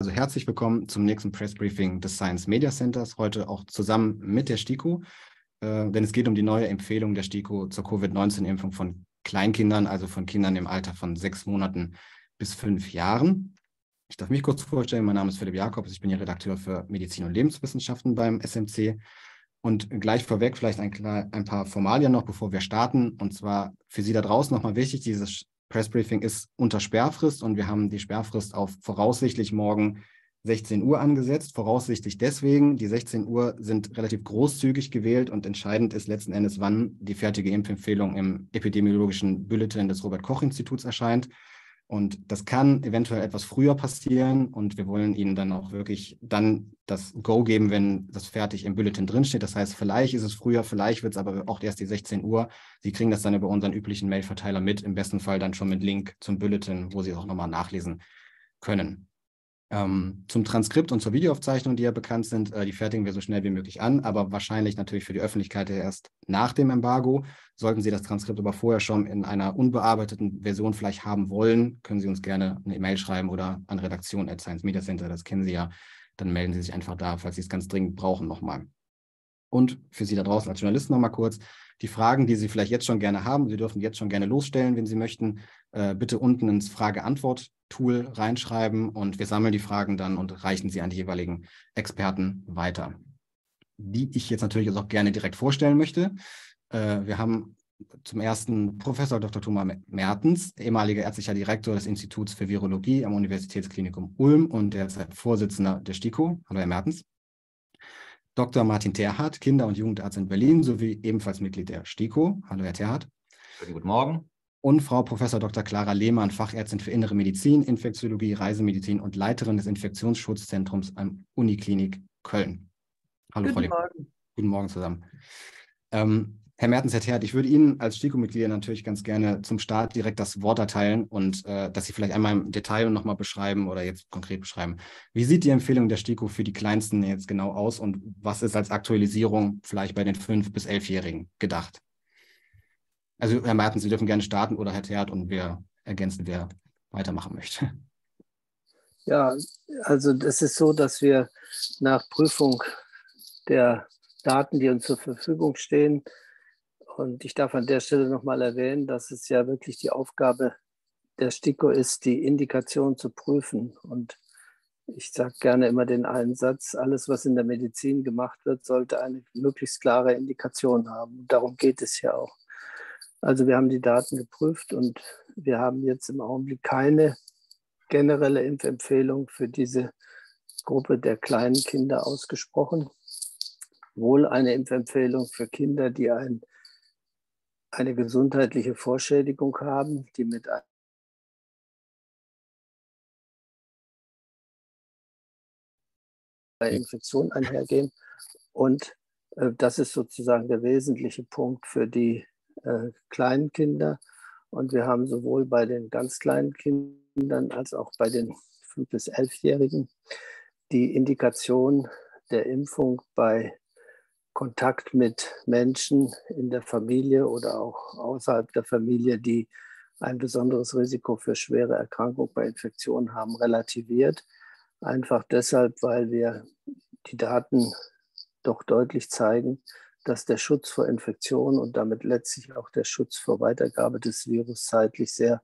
Also herzlich willkommen zum nächsten Press Briefing des Science Media Centers, heute auch zusammen mit der STIKO, äh, denn es geht um die neue Empfehlung der STIKO zur Covid-19-Impfung von Kleinkindern, also von Kindern im Alter von sechs Monaten bis fünf Jahren. Ich darf mich kurz vorstellen, mein Name ist Philipp Jakobs, ich bin hier Redakteur für Medizin und Lebenswissenschaften beim SMC. Und gleich vorweg vielleicht ein, ein paar Formalien noch, bevor wir starten. Und zwar für Sie da draußen nochmal wichtig, dieses Pressbriefing ist unter Sperrfrist und wir haben die Sperrfrist auf voraussichtlich morgen 16 Uhr angesetzt. Voraussichtlich deswegen, die 16 Uhr sind relativ großzügig gewählt und entscheidend ist letzten Endes, wann die fertige Impfempfehlung im epidemiologischen Bulletin des Robert Koch Instituts erscheint. Und das kann eventuell etwas früher passieren und wir wollen Ihnen dann auch wirklich dann das Go geben, wenn das fertig im Bulletin drinsteht. Das heißt, vielleicht ist es früher, vielleicht wird es aber auch erst die 16 Uhr. Sie kriegen das dann über unseren üblichen Mailverteiler mit, im besten Fall dann schon mit Link zum Bulletin, wo Sie auch nochmal nachlesen können. Ähm, zum Transkript und zur Videoaufzeichnung, die ja bekannt sind, äh, die fertigen wir so schnell wie möglich an, aber wahrscheinlich natürlich für die Öffentlichkeit erst nach dem Embargo. Sollten Sie das Transkript aber vorher schon in einer unbearbeiteten Version vielleicht haben wollen, können Sie uns gerne eine E-Mail schreiben oder an Redaktion at Science Media Center, das kennen Sie ja. Dann melden Sie sich einfach da, falls Sie es ganz dringend brauchen, nochmal. Und für Sie da draußen als Journalisten nochmal kurz, die Fragen, die Sie vielleicht jetzt schon gerne haben, Sie dürfen jetzt schon gerne losstellen, wenn Sie möchten, äh, bitte unten ins Frage-Antwort-Tool reinschreiben und wir sammeln die Fragen dann und reichen sie an die jeweiligen Experten weiter, die ich jetzt natürlich auch gerne direkt vorstellen möchte. Äh, wir haben zum ersten Professor Dr. Thomas Mertens, ehemaliger ärztlicher Direktor des Instituts für Virologie am Universitätsklinikum Ulm und derzeit Vorsitzender der STIKO. Hallo, Herr Mertens. Dr. Martin Terhardt, Kinder- und Jugendarzt in Berlin sowie ebenfalls Mitglied der STIKO. Hallo, Herr Terhardt. Guten Morgen. Und Frau Prof. Dr. Clara Lehmann, Fachärztin für Innere Medizin, Infektiologie, Reisemedizin und Leiterin des Infektionsschutzzentrums am Uniklinik Köln. Hallo, Guten Frau Lehmann. Morgen. Guten Morgen zusammen. Ähm, Herr Mertens, Herr Terhardt, ich würde Ihnen als STIKO-Mitglied natürlich ganz gerne zum Start direkt das Wort erteilen und äh, dass Sie vielleicht einmal im Detail nochmal beschreiben oder jetzt konkret beschreiben. Wie sieht die Empfehlung der STIKO für die Kleinsten jetzt genau aus und was ist als Aktualisierung vielleicht bei den 5- bis 11-Jährigen gedacht? Also, Herr Mertens, Sie dürfen gerne starten oder Herr Terhardt und wir ergänzen, wer weitermachen möchte. Ja, also es ist so, dass wir nach Prüfung der Daten, die uns zur Verfügung stehen, und ich darf an der Stelle nochmal erwähnen, dass es ja wirklich die Aufgabe der STIKO ist, die Indikation zu prüfen. Und ich sage gerne immer den einen Satz, alles, was in der Medizin gemacht wird, sollte eine möglichst klare Indikation haben. Und darum geht es ja auch. Also wir haben die Daten geprüft und wir haben jetzt im Augenblick keine generelle Impfempfehlung für diese Gruppe der kleinen Kinder ausgesprochen. Wohl eine Impfempfehlung für Kinder, die ein eine gesundheitliche Vorschädigung haben, die mit einer Infektion einhergehen. Und äh, das ist sozusagen der wesentliche Punkt für die äh, kleinen Kinder. Und wir haben sowohl bei den ganz kleinen Kindern als auch bei den 5- bis 11-Jährigen die Indikation der Impfung bei Kontakt mit Menschen in der Familie oder auch außerhalb der Familie, die ein besonderes Risiko für schwere Erkrankung bei Infektionen haben, relativiert. Einfach deshalb, weil wir die Daten doch deutlich zeigen, dass der Schutz vor Infektionen und damit letztlich auch der Schutz vor Weitergabe des Virus zeitlich sehr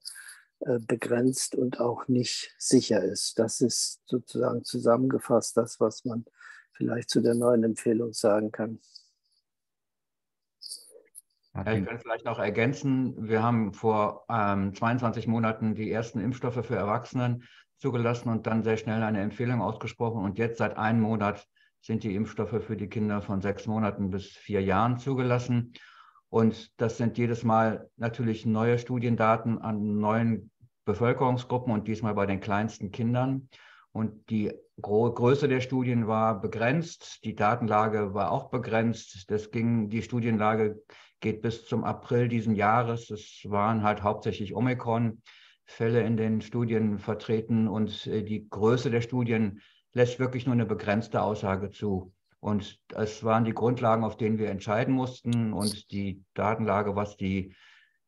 äh, begrenzt und auch nicht sicher ist. Das ist sozusagen zusammengefasst das, was man vielleicht zu der neuen Empfehlung sagen kann. Ich kann vielleicht noch ergänzen, wir haben vor ähm, 22 Monaten die ersten Impfstoffe für Erwachsenen zugelassen und dann sehr schnell eine Empfehlung ausgesprochen. Und jetzt seit einem Monat sind die Impfstoffe für die Kinder von sechs Monaten bis vier Jahren zugelassen. Und das sind jedes Mal natürlich neue Studiendaten an neuen Bevölkerungsgruppen und diesmal bei den kleinsten Kindern. Und die Größe der Studien war begrenzt, die Datenlage war auch begrenzt. Das ging, die Studienlage geht bis zum April diesen Jahres. Es waren halt hauptsächlich Omikron-Fälle in den Studien vertreten und äh, die Größe der Studien lässt wirklich nur eine begrenzte Aussage zu. Und es waren die Grundlagen, auf denen wir entscheiden mussten und die Datenlage, was die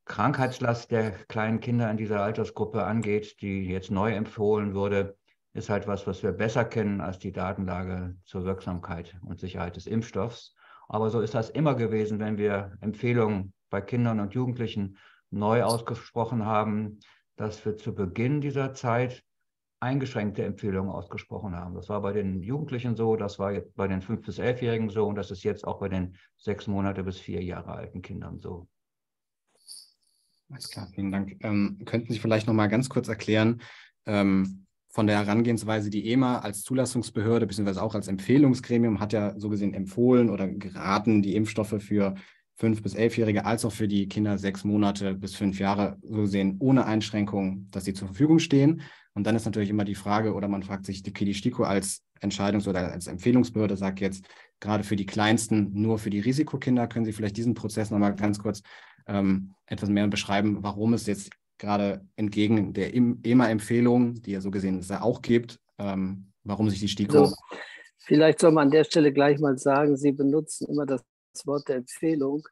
Krankheitslast der kleinen Kinder in dieser Altersgruppe angeht, die jetzt neu empfohlen wurde, ist halt was, was wir besser kennen als die Datenlage zur Wirksamkeit und Sicherheit des Impfstoffs. Aber so ist das immer gewesen, wenn wir Empfehlungen bei Kindern und Jugendlichen neu ausgesprochen haben, dass wir zu Beginn dieser Zeit eingeschränkte Empfehlungen ausgesprochen haben. Das war bei den Jugendlichen so, das war bei den 5- bis 11-Jährigen so und das ist jetzt auch bei den sechs Monate bis vier Jahre alten Kindern so. Alles klar, vielen Dank. Ähm, könnten Sie vielleicht noch mal ganz kurz erklären, ähm, von der Herangehensweise, die EMA als Zulassungsbehörde beziehungsweise auch als Empfehlungsgremium hat ja so gesehen empfohlen oder geraten, die Impfstoffe für fünf bis elfjährige als auch für die Kinder sechs Monate bis fünf Jahre so gesehen ohne Einschränkung, dass sie zur Verfügung stehen. Und dann ist natürlich immer die Frage, oder man fragt sich, okay, die STIKO als Entscheidungs- oder als Empfehlungsbehörde sagt jetzt, gerade für die Kleinsten, nur für die Risikokinder, können Sie vielleicht diesen Prozess nochmal ganz kurz ähm, etwas mehr beschreiben, warum es jetzt gerade entgegen der EMA-Empfehlung, die ja so gesehen es ja auch gibt, ähm, warum sich die STIKO. So, vielleicht soll man an der Stelle gleich mal sagen, Sie benutzen immer das Wort der Empfehlung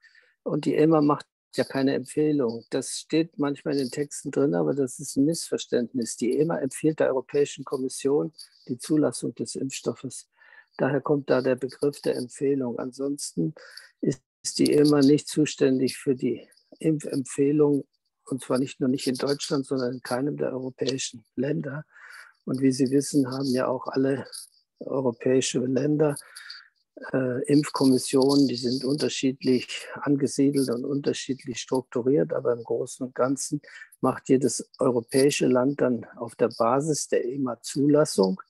und die EMA macht ja keine Empfehlung. Das steht manchmal in den Texten drin, aber das ist ein Missverständnis. Die EMA empfiehlt der Europäischen Kommission die Zulassung des Impfstoffes. Daher kommt da der Begriff der Empfehlung. Ansonsten ist die EMA nicht zuständig für die Impfempfehlung und zwar nicht nur nicht in Deutschland, sondern in keinem der europäischen Länder. Und wie Sie wissen, haben ja auch alle europäischen Länder äh, Impfkommissionen, die sind unterschiedlich angesiedelt und unterschiedlich strukturiert, aber im Großen und Ganzen macht jedes europäische Land dann auf der Basis der EMA-Zulassung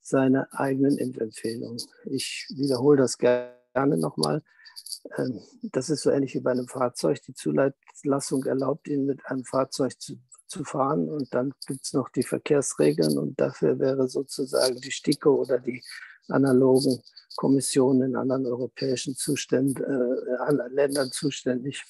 seine eigenen Impfempfehlungen. Ich wiederhole das gerne nochmal. Ähm, das ist so ähnlich wie bei einem Fahrzeug. Die Zulassung erlaubt Ihnen, mit einem Fahrzeug zu, zu fahren und dann gibt es noch die Verkehrsregeln und dafür wäre sozusagen die STIKO oder die analogen Kommissionen in anderen europäischen Zuständen, äh, Ländern zuständig.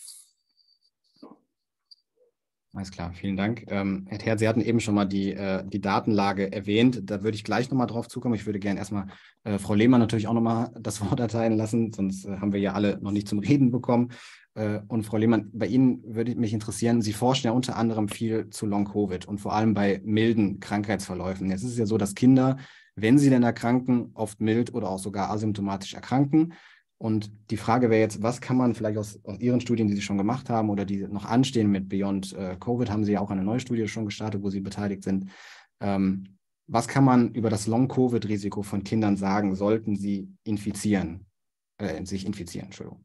Alles klar, vielen Dank. Ähm, Herr Herr, Sie hatten eben schon mal die, äh, die Datenlage erwähnt. Da würde ich gleich nochmal drauf zukommen. Ich würde gerne erstmal äh, Frau Lehmann natürlich auch nochmal das Wort erteilen lassen, sonst äh, haben wir ja alle noch nicht zum Reden bekommen. Äh, und Frau Lehmann, bei Ihnen würde mich interessieren, Sie forschen ja unter anderem viel zu Long-Covid und vor allem bei milden Krankheitsverläufen. Jetzt ist es ja so, dass Kinder, wenn sie denn erkranken, oft mild oder auch sogar asymptomatisch erkranken. Und die Frage wäre jetzt, was kann man vielleicht aus, aus, Ihren Studien, die Sie schon gemacht haben oder die noch anstehen mit Beyond äh, Covid, haben Sie ja auch eine neue Studie schon gestartet, wo Sie beteiligt sind. Ähm, was kann man über das Long-Covid-Risiko von Kindern sagen, sollten sie infizieren, äh, sich infizieren? Entschuldigung.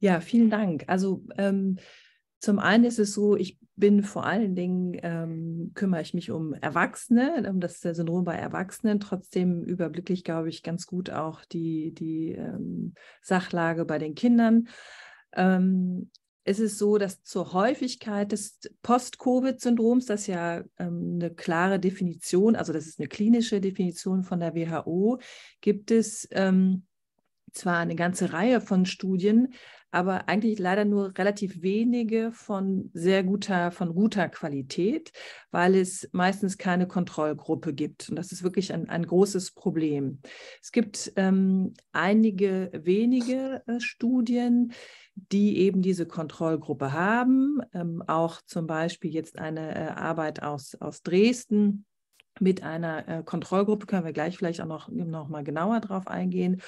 Ja, vielen Dank. Also ähm, zum einen ist es so, ich bin vor allen Dingen, ähm, kümmere ich mich um Erwachsene, um das Syndrom bei Erwachsenen. Trotzdem überblicke ich, glaube ich, ganz gut auch die, die ähm, Sachlage bei den Kindern. Ähm, es ist so, dass zur Häufigkeit des Post-Covid-Syndroms, das ja ähm, eine klare Definition, also das ist eine klinische Definition von der WHO, gibt es ähm, zwar eine ganze Reihe von Studien, aber eigentlich leider nur relativ wenige von sehr guter, von guter Qualität, weil es meistens keine Kontrollgruppe gibt. Und das ist wirklich ein, ein großes Problem. Es gibt ähm, einige wenige äh, Studien, die eben diese Kontrollgruppe haben. Ähm, auch zum Beispiel jetzt eine äh, Arbeit aus, aus Dresden mit einer äh, Kontrollgruppe, können wir gleich vielleicht auch noch, noch mal genauer drauf eingehen.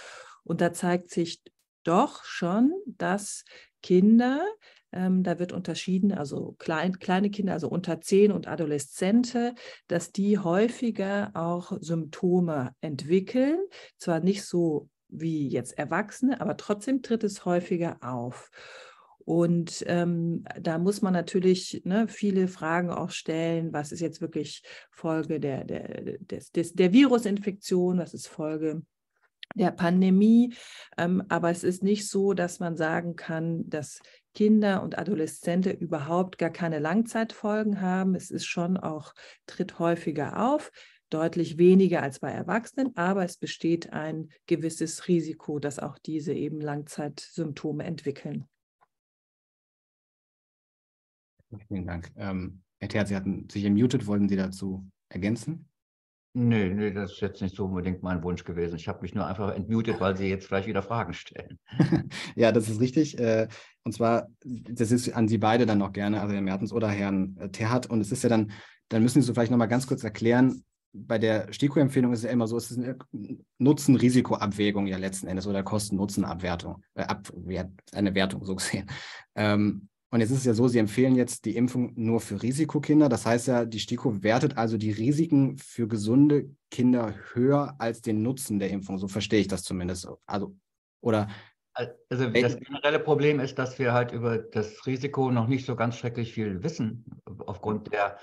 Und da zeigt sich doch schon, dass Kinder, ähm, da wird unterschieden, also klein, kleine Kinder, also unter 10 und Adoleszente, dass die häufiger auch Symptome entwickeln. Zwar nicht so wie jetzt Erwachsene, aber trotzdem tritt es häufiger auf. Und ähm, da muss man natürlich ne, viele Fragen auch stellen. Was ist jetzt wirklich Folge der, der, des, des, der Virusinfektion? Was ist Folge der Pandemie. Ähm, aber es ist nicht so, dass man sagen kann, dass Kinder und Adoleszente überhaupt gar keine Langzeitfolgen haben. Es ist schon auch, tritt häufiger auf, deutlich weniger als bei Erwachsenen, aber es besteht ein gewisses Risiko, dass auch diese eben Langzeitsymptome entwickeln. Vielen Dank. Ähm, Herr Terz, Sie hatten sich gemutet. Wollten Sie dazu ergänzen? Nee, nee, das ist jetzt nicht so unbedingt mein Wunsch gewesen. Ich habe mich nur einfach entmutet, weil Sie jetzt vielleicht wieder Fragen stellen. ja, das ist richtig. Äh, und zwar, das ist an Sie beide dann auch gerne, also Herrn Mertens oder Herrn äh, Terhat. Und es ist ja dann, dann müssen Sie so vielleicht nochmal ganz kurz erklären, bei der STIKO-Empfehlung ist es ja immer so, es ist eine Nutzen-Risiko-Abwägung ja letzten Endes oder Kosten-Nutzen-Abwertung, äh, eine Wertung so gesehen. Ähm, und jetzt ist es ja so, Sie empfehlen jetzt die Impfung nur für Risikokinder. Das heißt ja, die STIKO wertet also die Risiken für gesunde Kinder höher als den Nutzen der Impfung. So verstehe ich das zumindest. Also, oder also das generelle Problem ist, dass wir halt über das Risiko noch nicht so ganz schrecklich viel wissen, aufgrund der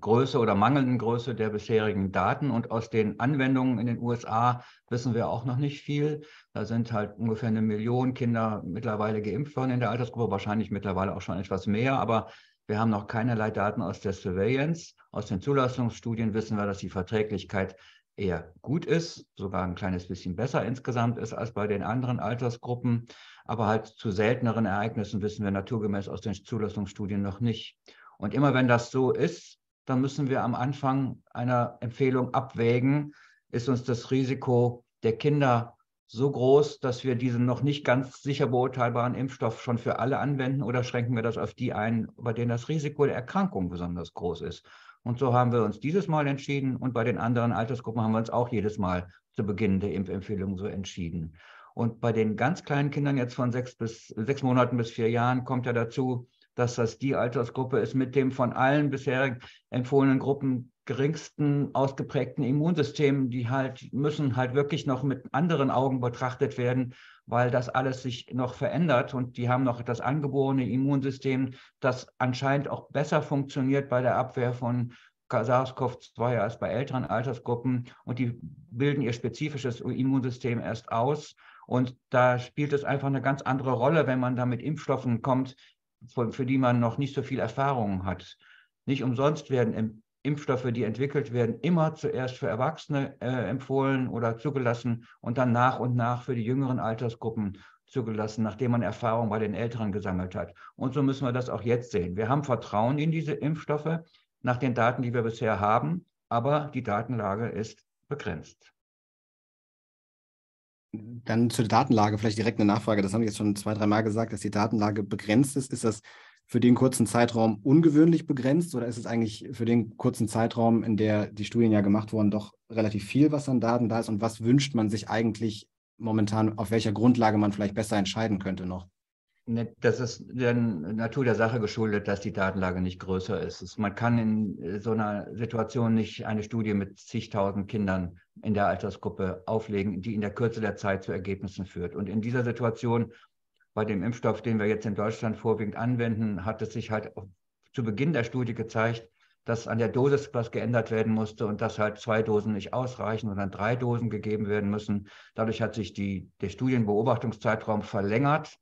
Größe oder mangelnden Größe der bisherigen Daten. Und aus den Anwendungen in den USA wissen wir auch noch nicht viel. Da sind halt ungefähr eine Million Kinder mittlerweile geimpft worden in der Altersgruppe, wahrscheinlich mittlerweile auch schon etwas mehr. Aber wir haben noch keinerlei Daten aus der Surveillance. Aus den Zulassungsstudien wissen wir, dass die Verträglichkeit eher gut ist, sogar ein kleines bisschen besser insgesamt ist als bei den anderen Altersgruppen. Aber halt zu selteneren Ereignissen wissen wir naturgemäß aus den Zulassungsstudien noch nicht. Und immer wenn das so ist, dann müssen wir am Anfang einer Empfehlung abwägen, ist uns das Risiko der Kinder so groß, dass wir diesen noch nicht ganz sicher beurteilbaren Impfstoff schon für alle anwenden oder schränken wir das auf die ein, bei denen das Risiko der Erkrankung besonders groß ist. Und so haben wir uns dieses Mal entschieden und bei den anderen Altersgruppen haben wir uns auch jedes Mal zu Beginn der Impfempfehlung so entschieden. Und bei den ganz kleinen Kindern jetzt von sechs bis sechs Monaten bis vier Jahren kommt ja dazu, dass das die Altersgruppe ist mit dem von allen bisher empfohlenen Gruppen geringsten ausgeprägten Immunsystem. Die halt müssen halt wirklich noch mit anderen Augen betrachtet werden, weil das alles sich noch verändert und die haben noch das angeborene Immunsystem, das anscheinend auch besser funktioniert bei der Abwehr von SARS-CoV-2 als bei älteren Altersgruppen und die bilden ihr spezifisches Immunsystem erst aus. Und da spielt es einfach eine ganz andere Rolle, wenn man da mit Impfstoffen kommt, für die man noch nicht so viel Erfahrung hat. Nicht umsonst werden Impfstoffe, die entwickelt werden, immer zuerst für Erwachsene äh, empfohlen oder zugelassen und dann nach und nach für die jüngeren Altersgruppen zugelassen, nachdem man Erfahrung bei den Älteren gesammelt hat. Und so müssen wir das auch jetzt sehen. Wir haben Vertrauen in diese Impfstoffe nach den Daten, die wir bisher haben, aber die Datenlage ist begrenzt. Dann zur Datenlage vielleicht direkt eine Nachfrage. Das haben wir jetzt schon zwei, drei Mal gesagt, dass die Datenlage begrenzt ist. Ist das für den kurzen Zeitraum ungewöhnlich begrenzt oder ist es eigentlich für den kurzen Zeitraum, in der die Studien ja gemacht wurden, doch relativ viel, was an Daten da ist? Und was wünscht man sich eigentlich momentan, auf welcher Grundlage man vielleicht besser entscheiden könnte noch? Ne, das ist der Natur der Sache geschuldet, dass die Datenlage nicht größer ist. Man kann in äh, so einer Situation nicht eine Studie mit zigtausend Kindern in der Altersgruppe auflegen, die in der Kürze der Zeit zu Ergebnissen führt. Und in dieser Situation, bei dem Impfstoff, den wir jetzt in Deutschland vorwiegend anwenden, hat es sich halt zu Beginn der Studie gezeigt, dass an der Dosis was geändert werden musste und dass halt zwei Dosen nicht ausreichen, sondern drei Dosen gegeben werden müssen. Dadurch hat sich die, der Studienbeobachtungszeitraum verlängert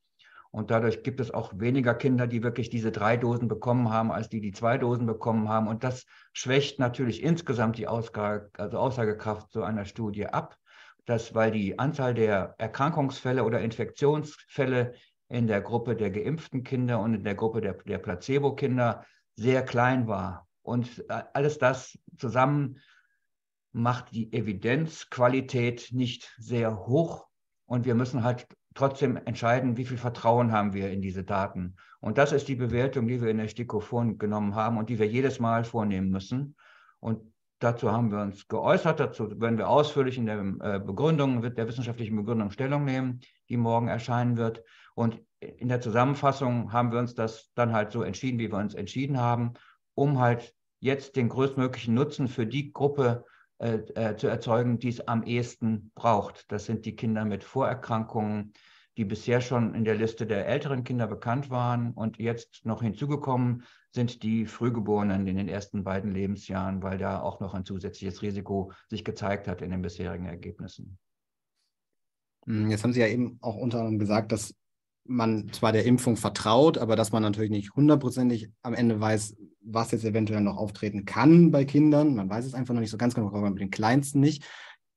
und dadurch gibt es auch weniger Kinder, die wirklich diese drei Dosen bekommen haben, als die, die zwei Dosen bekommen haben. Und das schwächt natürlich insgesamt die Ausgage, also Aussagekraft so einer Studie ab, dass, weil die Anzahl der Erkrankungsfälle oder Infektionsfälle in der Gruppe der geimpften Kinder und in der Gruppe der, der Placebo-Kinder sehr klein war. Und alles das zusammen macht die Evidenzqualität nicht sehr hoch. Und wir müssen halt trotzdem entscheiden, wie viel Vertrauen haben wir in diese Daten. Und das ist die Bewertung, die wir in der STIKO vorgenommen haben und die wir jedes Mal vornehmen müssen. Und dazu haben wir uns geäußert. Dazu werden wir ausführlich in der äh, Begründung, der wissenschaftlichen Begründung Stellung nehmen, die morgen erscheinen wird. Und in der Zusammenfassung haben wir uns das dann halt so entschieden, wie wir uns entschieden haben, um halt jetzt den größtmöglichen Nutzen für die Gruppe äh, äh, zu erzeugen, die es am ehesten braucht. Das sind die Kinder mit Vorerkrankungen, die bisher schon in der Liste der älteren Kinder bekannt waren und jetzt noch hinzugekommen sind die Frühgeborenen in den ersten beiden Lebensjahren, weil da auch noch ein zusätzliches Risiko sich gezeigt hat in den bisherigen Ergebnissen. Hm, jetzt haben Sie ja eben auch unter anderem gesagt, dass man zwar der Impfung vertraut, aber dass man natürlich nicht hundertprozentig am Ende weiß, was jetzt eventuell noch auftreten kann bei Kindern. Man weiß es einfach noch nicht so ganz genau, aber mit den Kleinsten nicht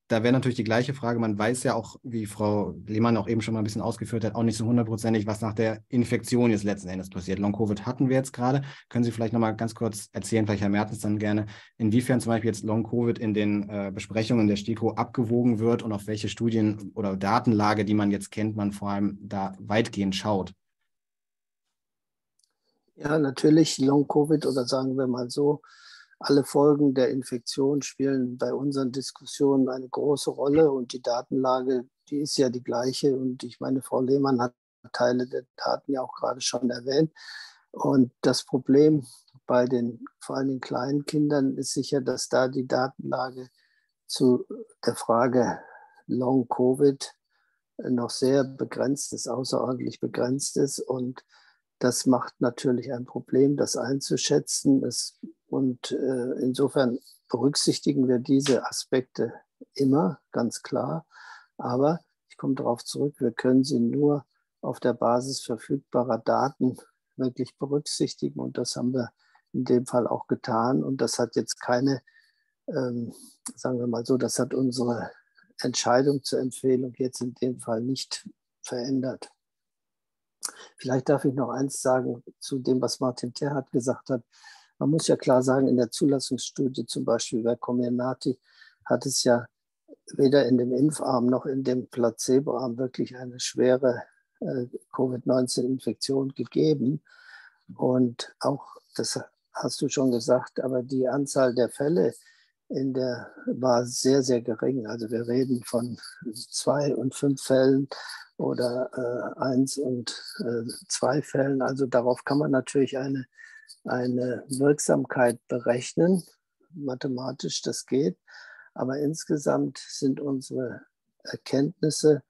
da wäre natürlich die gleiche Frage. Man weiß ja auch, wie Frau Lehmann auch eben schon mal ein bisschen ausgeführt hat, auch nicht so hundertprozentig, was nach der Infektion jetzt letzten Endes passiert. Long-Covid hatten wir jetzt gerade. Können Sie vielleicht noch mal ganz kurz erzählen, vielleicht Herr Mertens dann gerne, inwiefern zum Beispiel jetzt Long-Covid in den äh, Besprechungen der STIKO abgewogen wird und auf welche Studien oder Datenlage, die man jetzt kennt, man vor allem da weitgehend schaut? Ja, natürlich Long-Covid oder sagen wir mal so, alle Folgen der Infektion spielen bei unseren Diskussionen eine große Rolle und die Datenlage, die ist ja die gleiche. Und ich meine, Frau Lehmann hat Teile der Daten ja auch gerade schon erwähnt. Und das Problem bei den vor allem den kleinen Kindern ist sicher, dass da die Datenlage zu der Frage Long Covid noch sehr begrenzt ist, außerordentlich begrenzt ist. Und das macht natürlich ein Problem, das einzuschätzen. Das, und äh, insofern berücksichtigen wir diese Aspekte immer, ganz klar. Aber ich komme darauf zurück, wir können sie nur auf der Basis verfügbarer Daten wirklich berücksichtigen. Und das haben wir in dem Fall auch getan. Und das hat jetzt keine, ähm, sagen wir mal so, das hat unsere Entscheidung zur Empfehlung jetzt in dem Fall nicht verändert. Vielleicht darf ich noch eins sagen zu dem, was Martin Terhardt gesagt hat. Man muss ja klar sagen, in der Zulassungsstudie zum Beispiel bei Comirnaty hat es ja weder in dem Impfarm noch in dem Placeboarm wirklich eine schwere äh, Covid-19-Infektion gegeben. Und auch, das hast du schon gesagt, aber die Anzahl der Fälle in der war sehr, sehr gering. Also wir reden von zwei und fünf Fällen oder äh, eins und äh, zwei Fällen. Also darauf kann man natürlich eine, eine Wirksamkeit berechnen. Mathematisch, das geht. Aber insgesamt sind unsere Erkenntnisse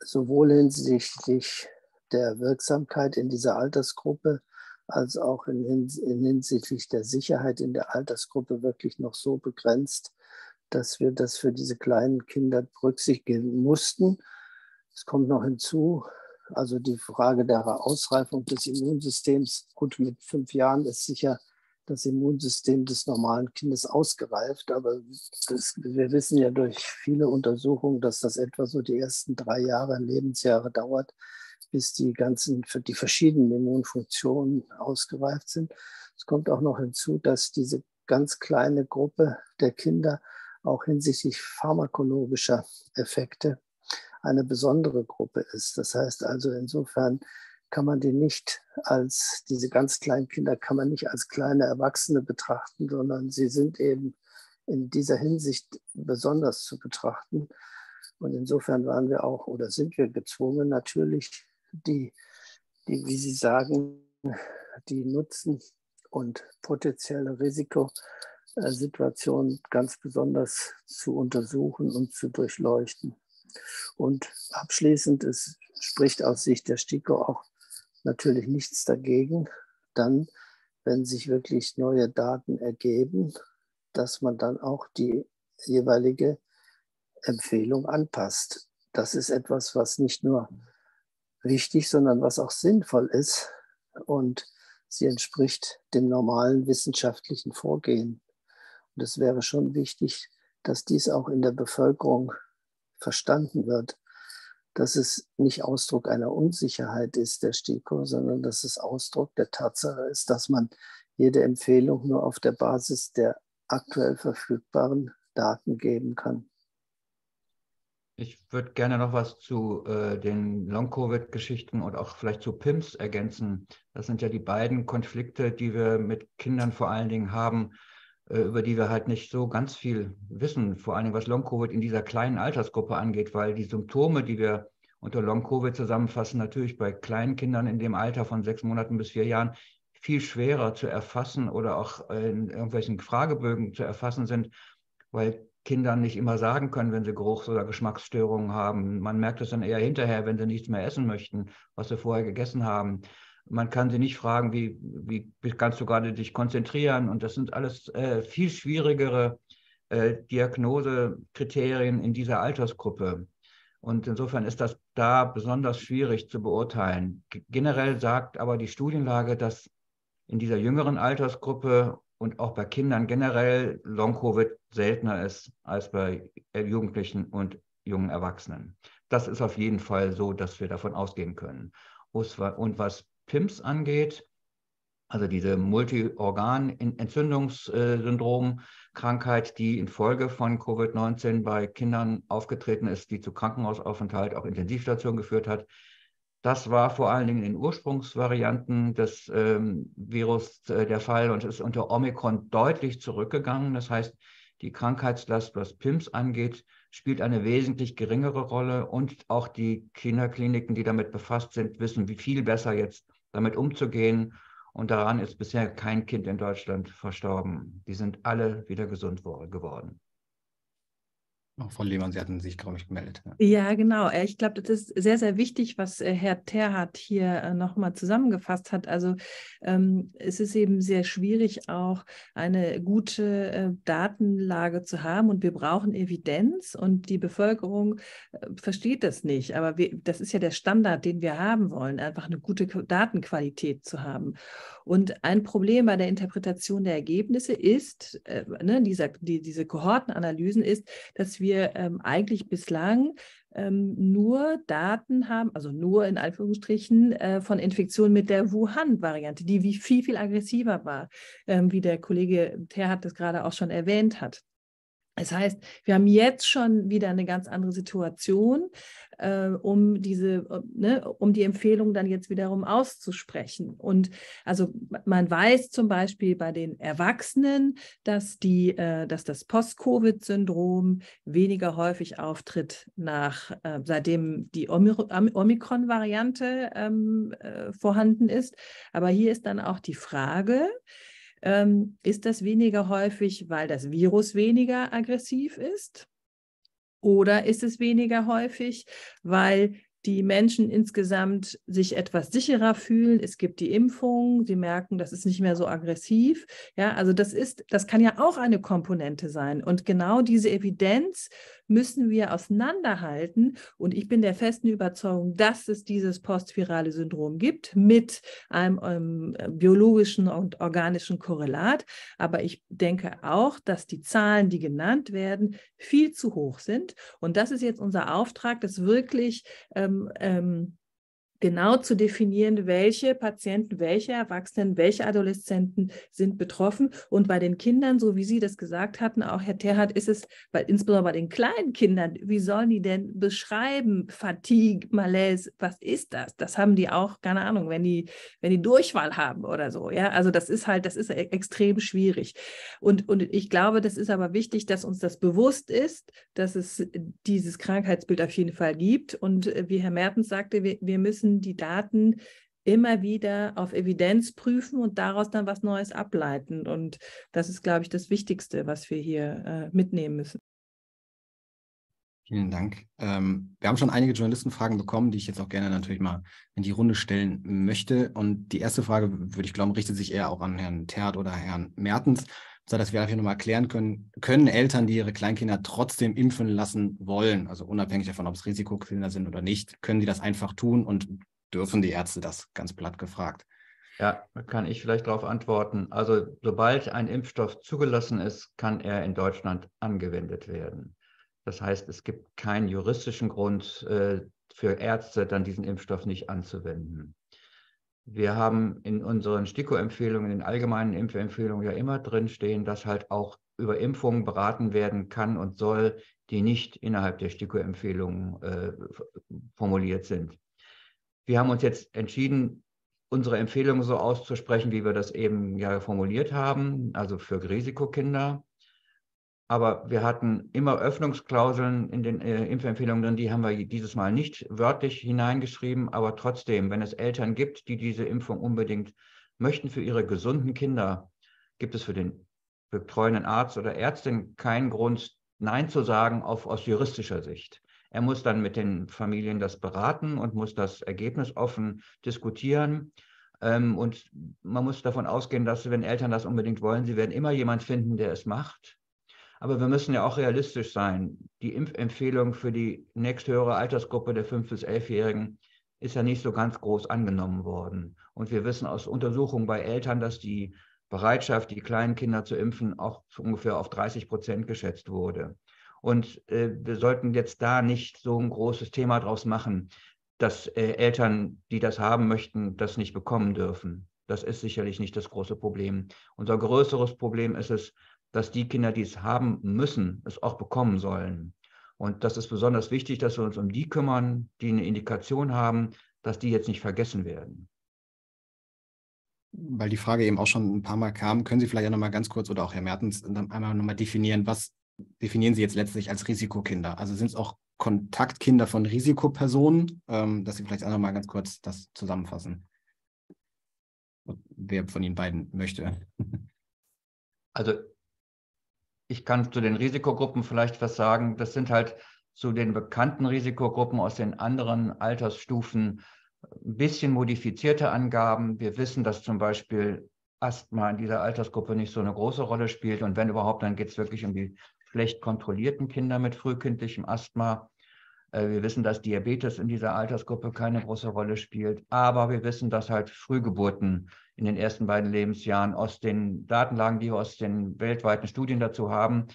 sowohl hinsichtlich der Wirksamkeit in dieser Altersgruppe als auch in, in hinsichtlich der Sicherheit in der Altersgruppe wirklich noch so begrenzt, dass wir das für diese kleinen Kinder berücksichtigen mussten. Es kommt noch hinzu, also die Frage der Ausreifung des Immunsystems. Gut, mit fünf Jahren ist sicher das Immunsystem des normalen Kindes ausgereift, aber das, wir wissen ja durch viele Untersuchungen, dass das etwa so die ersten drei Jahre, Lebensjahre dauert, bis die ganzen, die verschiedenen Immunfunktionen ausgereift sind. Es kommt auch noch hinzu, dass diese ganz kleine Gruppe der Kinder auch hinsichtlich pharmakologischer Effekte eine besondere Gruppe ist. Das heißt also, insofern kann man die nicht als, diese ganz kleinen Kinder kann man nicht als kleine Erwachsene betrachten, sondern sie sind eben in dieser Hinsicht besonders zu betrachten. Und insofern waren wir auch oder sind wir gezwungen, natürlich die, die, wie Sie sagen, die Nutzen und potenzielle Risikosituation ganz besonders zu untersuchen und zu durchleuchten. Und abschließend, es spricht aus Sicht der STIKO auch natürlich nichts dagegen, dann, wenn sich wirklich neue Daten ergeben, dass man dann auch die jeweilige Empfehlung anpasst. Das ist etwas, was nicht nur wichtig, sondern was auch sinnvoll ist und sie entspricht dem normalen wissenschaftlichen Vorgehen. Und es wäre schon wichtig, dass dies auch in der Bevölkerung verstanden wird, dass es nicht Ausdruck einer Unsicherheit ist, der STIKO, sondern dass es Ausdruck der Tatsache ist, dass man jede Empfehlung nur auf der Basis der aktuell verfügbaren Daten geben kann. Ich würde gerne noch was zu äh, den Long-Covid-Geschichten und auch vielleicht zu PIMS ergänzen. Das sind ja die beiden Konflikte, die wir mit Kindern vor allen Dingen haben, über die wir halt nicht so ganz viel wissen, vor allem was Long-Covid in dieser kleinen Altersgruppe angeht, weil die Symptome, die wir unter Long-Covid zusammenfassen, natürlich bei kleinen Kindern in dem Alter von sechs Monaten bis vier Jahren viel schwerer zu erfassen oder auch in irgendwelchen Fragebögen zu erfassen sind, weil Kinder nicht immer sagen können, wenn sie Geruchs- oder Geschmacksstörungen haben. Man merkt es dann eher hinterher, wenn sie nichts mehr essen möchten, was sie vorher gegessen haben. Man kann sie nicht fragen, wie, wie kannst du gerade dich konzentrieren? Und das sind alles äh, viel schwierigere äh, Diagnosekriterien in dieser Altersgruppe. Und insofern ist das da besonders schwierig zu beurteilen. G generell sagt aber die Studienlage, dass in dieser jüngeren Altersgruppe und auch bei Kindern generell Long-Covid seltener ist als bei Jugendlichen und jungen Erwachsenen. Das ist auf jeden Fall so, dass wir davon ausgehen können. Und was PIMS angeht, also diese Multiorgan-Entzündungssyndrom-Krankheit, die infolge von Covid-19 bei Kindern aufgetreten ist, die zu Krankenhausaufenthalt, auch Intensivstation geführt hat. Das war vor allen Dingen in Ursprungsvarianten des ähm, Virus äh, der Fall und ist unter Omikron deutlich zurückgegangen. Das heißt, die Krankheitslast, was PIMS angeht, spielt eine wesentlich geringere Rolle und auch die Kinderkliniken, die damit befasst sind, wissen, wie viel besser jetzt damit umzugehen. Und daran ist bisher kein Kind in Deutschland verstorben. Die sind alle wieder gesund geworden. Frau Lehmann, Sie hatten sich, glaube ich, gemeldet. Ja, ja genau. Äh, ich glaube, das ist sehr, sehr wichtig, was äh, Herr Terhardt hier äh, nochmal zusammengefasst hat. Also ähm, es ist eben sehr schwierig, auch eine gute äh, Datenlage zu haben und wir brauchen Evidenz und die Bevölkerung äh, versteht das nicht. Aber wir, das ist ja der Standard, den wir haben wollen, einfach eine gute Datenqualität zu haben. Und ein Problem bei der Interpretation der Ergebnisse ist, äh, ne, dieser, die, diese Kohortenanalysen ist, dass wir ähm, eigentlich bislang ähm, nur Daten haben, also nur in Anführungsstrichen, äh, von Infektionen mit der Wuhan-Variante, die wie viel, viel aggressiver war, ähm, wie der Kollege Terhat das gerade auch schon erwähnt hat. Das heißt, wir haben jetzt schon wieder eine ganz andere Situation, äh, um diese, ne, um die Empfehlung dann jetzt wiederum auszusprechen. Und also man weiß zum Beispiel bei den Erwachsenen, dass die, äh, dass das Post-Covid-Syndrom weniger häufig auftritt nach, äh, seitdem die Omikron-Variante ähm, äh, vorhanden ist. Aber hier ist dann auch die Frage, ähm, ist das weniger häufig, weil das Virus weniger aggressiv ist? Oder ist es weniger häufig, weil die Menschen insgesamt sich etwas sicherer fühlen. Es gibt die Impfung, sie merken, das ist nicht mehr so aggressiv. Ja, also das ist, das kann ja auch eine Komponente sein. Und genau diese Evidenz müssen wir auseinanderhalten. Und ich bin der festen Überzeugung, dass es dieses postvirale Syndrom gibt mit einem ähm, biologischen und organischen Korrelat. Aber ich denke auch, dass die Zahlen, die genannt werden, viel zu hoch sind. Und das ist jetzt unser Auftrag, das wirklich ähm, ähm, genau zu definieren, welche Patienten, welche Erwachsenen, welche Adoleszenten sind betroffen. Und bei den Kindern, so wie Sie das gesagt hatten, auch Herr Terhardt, ist es bei, insbesondere bei den kleinen Kindern, wie sollen die denn beschreiben, Fatigue, Malaise, was ist das? Das haben die auch, keine Ahnung, wenn die, wenn die Durchfall haben oder so. Ja, also das ist halt, das ist e-, extrem schwierig. Und, und ich glaube, das ist aber wichtig, dass uns das bewusst ist, dass es dieses Krankheitsbild auf jeden Fall gibt. Und äh, wie Herr Mertens sagte, wir, wir müssen die Daten immer wieder auf Evidenz prüfen und daraus dann was Neues ableiten. Und das ist, glaube ich, das Wichtigste, was wir hier äh, mitnehmen müssen. Vielen Dank. Ähm, wir haben schon einige Journalistenfragen bekommen, die ich jetzt auch gerne natürlich mal in die Runde stellen möchte. Und die erste Frage, würde ich glauben, richtet sich eher auch an Herrn Terrt oder Herrn Mertens, so dass wir einfach nochmal erklären können, können Eltern, die ihre Kleinkinder trotzdem impfen lassen wollen, also unabhängig davon, ob es Risikokinder sind oder nicht, können die das einfach tun und dürfen die Ärzte das ganz platt gefragt? Ja, kann ich vielleicht darauf antworten. Also sobald ein Impfstoff zugelassen ist, kann er in Deutschland angewendet werden. Das heißt, es gibt keinen juristischen Grund äh, für Ärzte, dann diesen Impfstoff nicht anzuwenden. Wir haben in unseren STIKO-Empfehlungen, in den allgemeinen Impfempfehlungen ja immer drinstehen, dass halt auch über Impfungen beraten werden kann und soll, die nicht innerhalb der STIKO-Empfehlungen äh, formuliert sind. Wir haben uns jetzt entschieden, unsere Empfehlungen so auszusprechen, wie wir das eben ja formuliert haben, also für Risikokinder. Aber wir hatten immer Öffnungsklauseln in den äh, Impfempfehlungen drin, die haben wir dieses Mal nicht wörtlich hineingeschrieben. Aber trotzdem, wenn es Eltern gibt, die diese Impfung unbedingt möchten für ihre gesunden Kinder, gibt es für den betreuenden Arzt oder Ärztin keinen Grund, Nein zu sagen auf, aus juristischer Sicht. Er muss dann mit den Familien das beraten und muss das Ergebnis offen diskutieren. Ähm, und man muss davon ausgehen, dass wenn Eltern das unbedingt wollen, sie werden immer jemand finden, der es macht. Aber wir müssen ja auch realistisch sein. Die Impfempfehlung für die nächsthöhere Altersgruppe der 5- bis 11-Jährigen ist ja nicht so ganz groß angenommen worden. Und wir wissen aus Untersuchungen bei Eltern, dass die Bereitschaft, die kleinen Kinder zu impfen, auch ungefähr auf 30 Prozent geschätzt wurde. Und äh, wir sollten jetzt da nicht so ein großes Thema draus machen, dass äh, Eltern, die das haben möchten, das nicht bekommen dürfen. Das ist sicherlich nicht das große Problem. Unser größeres Problem ist es, dass die Kinder, die es haben müssen, es auch bekommen sollen. Und das ist besonders wichtig, dass wir uns um die kümmern, die eine Indikation haben, dass die jetzt nicht vergessen werden. Weil die Frage eben auch schon ein paar Mal kam, können Sie vielleicht auch nochmal ganz kurz oder auch Herr Mertens einmal nochmal definieren, was definieren Sie jetzt letztlich als Risikokinder? Also sind es auch Kontaktkinder von Risikopersonen, ähm, dass Sie vielleicht auch nochmal ganz kurz das zusammenfassen? Wer von Ihnen beiden möchte? Also ich kann zu den Risikogruppen vielleicht was sagen. Das sind halt zu den bekannten Risikogruppen aus den anderen Altersstufen ein bisschen modifizierte Angaben. Wir wissen, dass zum Beispiel Asthma in dieser Altersgruppe nicht so eine große Rolle spielt. Und wenn überhaupt, dann geht es wirklich um die schlecht kontrollierten Kinder mit frühkindlichem Asthma. Äh, wir wissen, dass Diabetes in dieser Altersgruppe keine große Rolle spielt. Aber wir wissen, dass halt Frühgeburten in den ersten beiden Lebensjahren aus den Datenlagen, die wir aus den weltweiten Studien dazu haben,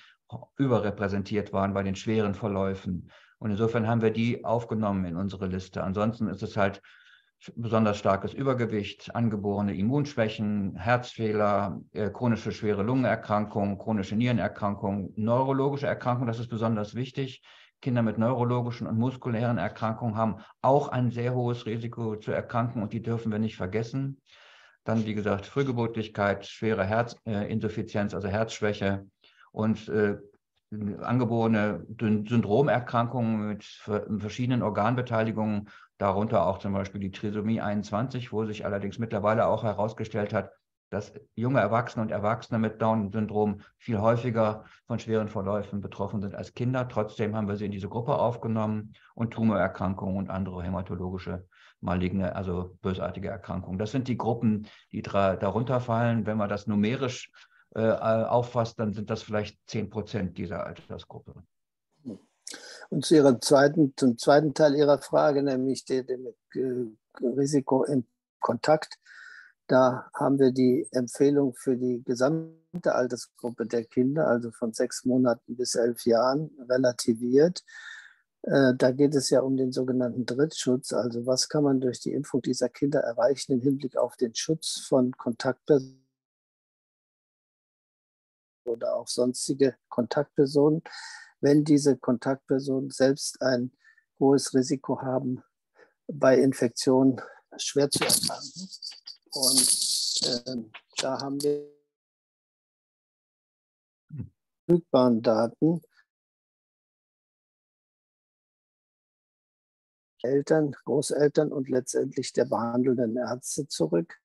überrepräsentiert waren bei den schweren Verläufen. Und insofern haben wir die aufgenommen in unsere Liste. Ansonsten ist es halt besonders starkes Übergewicht, angeborene Immunschwächen, Herzfehler, äh, chronische schwere Lungenerkrankungen, chronische Nierenerkrankungen, neurologische Erkrankungen, das ist besonders wichtig. Kinder mit neurologischen und muskulären Erkrankungen haben auch ein sehr hohes Risiko zu erkranken und die dürfen wir nicht vergessen. Dann, wie gesagt, Frühgeburtlichkeit, schwere Herzinsuffizienz, also Herzschwäche und äh, angeborene Syndromerkrankungen mit verschiedenen Organbeteiligungen, darunter auch zum Beispiel die Trisomie 21, wo sich allerdings mittlerweile auch herausgestellt hat, dass junge Erwachsene und Erwachsene mit Down-Syndrom viel häufiger von schweren Verläufen betroffen sind als Kinder. Trotzdem haben wir sie in diese Gruppe aufgenommen und Tumorerkrankungen und andere hämatologische maligne, also bösartige Erkrankungen. Das sind die Gruppen, die darunter fallen. Wenn man das numerisch äh, auffasst, dann sind das vielleicht 10 Prozent dieser Altersgruppe. Und zu Ihrem zweiten, zum zweiten Teil Ihrer Frage, nämlich dem äh, Risiko im Kontakt, da haben wir die Empfehlung für die gesamte Altersgruppe der Kinder, also von sechs Monaten bis elf Jahren, relativiert. Äh, da geht es ja um den sogenannten Drittschutz. Also was kann man durch die Impfung dieser Kinder erreichen im Hinblick auf den Schutz von Kontaktpersonen oder auch sonstige Kontaktpersonen, wenn diese Kontaktpersonen selbst ein hohes Risiko haben, bei Infektionen schwer zu erkranken. Und äh, da haben wir verfügbaren Daten Eltern, Großeltern und letztendlich der behandelnden Ärzte zurück.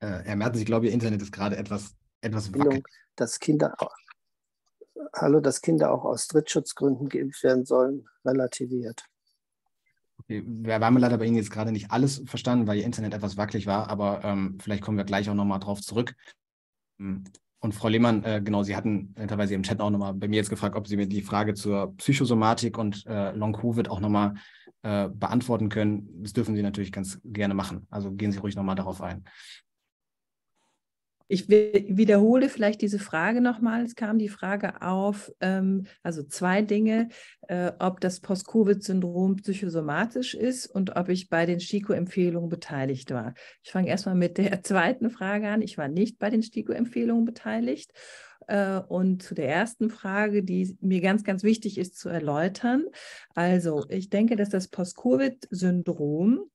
Äh, Herr Mertens, ich glaube, Ihr Internet ist gerade etwas, etwas wackelig. Dass Kinder, hallo, dass Kinder auch aus Drittschutzgründen geimpft werden sollen, relativiert. Okay, wir haben leider bei Ihnen jetzt gerade nicht alles verstanden, weil Ihr Internet etwas wackelig war, aber ähm, vielleicht kommen wir gleich auch nochmal drauf zurück. Hm, und Frau Lehmann, äh, genau, Sie hatten netterweise im Chat auch nochmal bei mir jetzt gefragt, ob Sie mir die Frage zur Psychosomatik und äh, Long-Covid auch nochmal äh, beantworten können. Das dürfen Sie natürlich ganz gerne machen. Also gehen Sie ruhig nochmal darauf ein. Ich wiederhole vielleicht diese Frage nochmal. Es kam die Frage auf, ähm, also zwei Dinge, äh, ob das Post-Covid-Syndrom psychosomatisch ist und ob ich bei den STIKO-Empfehlungen beteiligt war. Ich fange erstmal mit der zweiten Frage an. Ich war nicht bei den STIKO-Empfehlungen beteiligt. Äh, und zu der ersten Frage, die mir ganz, ganz wichtig ist zu erläutern. Also, ich denke, dass das Post-Covid-Syndrom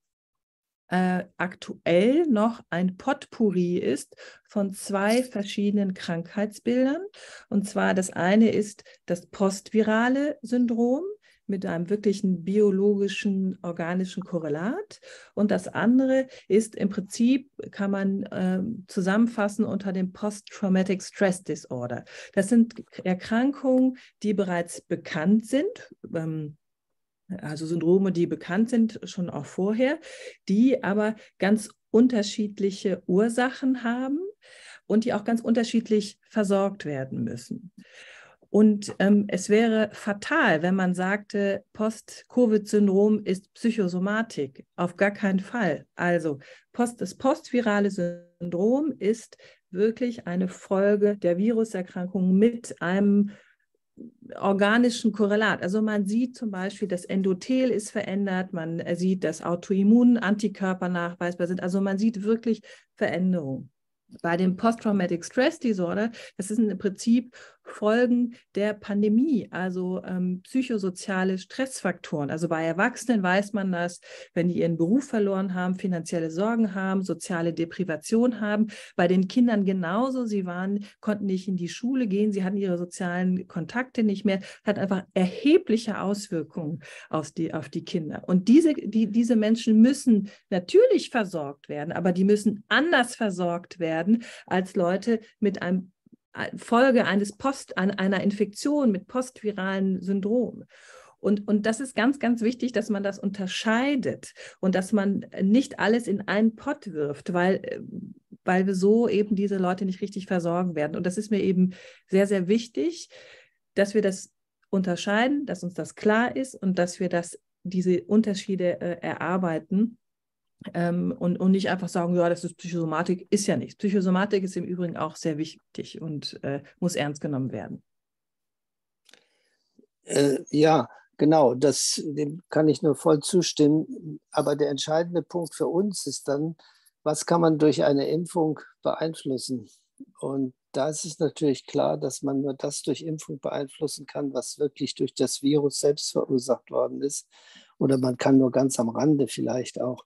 äh, aktuell noch ein Potpourri ist von zwei verschiedenen Krankheitsbildern. Und zwar das eine ist das postvirale Syndrom mit einem wirklichen biologischen, organischen Korrelat. Und das andere ist im Prinzip, kann man äh, zusammenfassen unter dem Post-Traumatic Stress Disorder. Das sind Erkrankungen, die bereits bekannt sind. Ähm, also Syndrome, die bekannt sind schon auch vorher, die aber ganz unterschiedliche Ursachen haben und die auch ganz unterschiedlich versorgt werden müssen. Und ähm, es wäre fatal, wenn man sagte, Post-Covid-Syndrom ist Psychosomatik. Auf gar keinen Fall. Also Post, das postvirale Syndrom ist wirklich eine Folge der Viruserkrankung mit einem organischen Korrelat. Also man sieht zum Beispiel, das Endothel ist verändert, man sieht, dass Autoimmunantikörper nachweisbar sind. Also man sieht wirklich Veränderungen. Bei dem Post-Traumatic Stress Disorder, das ist im Prinzip Folgen der Pandemie, also ähm, psychosoziale Stressfaktoren. Also bei Erwachsenen weiß man das, wenn die ihren Beruf verloren haben, finanzielle Sorgen haben, soziale Deprivation haben. Bei den Kindern genauso. Sie waren, konnten nicht in die Schule gehen, sie hatten ihre sozialen Kontakte nicht mehr. Hat einfach erhebliche Auswirkungen auf die, auf die Kinder. Und diese, die, diese Menschen müssen natürlich versorgt werden, aber die müssen anders versorgt werden als Leute mit einem Folge eines Post, einer Infektion mit postviralen Syndrom. Und, und das ist ganz, ganz wichtig, dass man das unterscheidet und dass man nicht alles in einen Pott wirft, weil, weil wir so eben diese Leute nicht richtig versorgen werden. Und das ist mir eben sehr, sehr wichtig, dass wir das unterscheiden, dass uns das klar ist und dass wir das, diese Unterschiede äh, erarbeiten ähm, und, und nicht einfach sagen, ja, das ist Psychosomatik, ist ja nichts. Psychosomatik ist im Übrigen auch sehr wichtig und äh, muss ernst genommen werden. Äh, ja, genau, das, dem kann ich nur voll zustimmen. Aber der entscheidende Punkt für uns ist dann, was kann man durch eine Impfung beeinflussen? Und da ist es natürlich klar, dass man nur das durch Impfung beeinflussen kann, was wirklich durch das Virus selbst verursacht worden ist. Oder man kann nur ganz am Rande vielleicht auch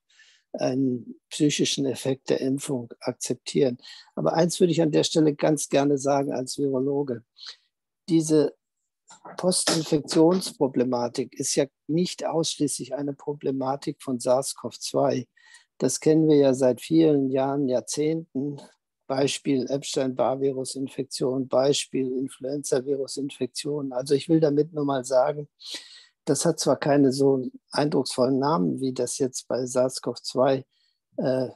einen psychischen Effekt der Impfung akzeptieren. Aber eins würde ich an der Stelle ganz gerne sagen als Virologe. Diese Postinfektionsproblematik ist ja nicht ausschließlich eine Problematik von SARS-CoV-2. Das kennen wir ja seit vielen Jahren, Jahrzehnten. Beispiel Epstein-Barr-Virus-Infektion, Beispiel Influenza-Virus-Infektion. Also ich will damit nur mal sagen, das hat zwar keine so eindrucksvollen Namen, wie das jetzt bei SARS-CoV-2 äh,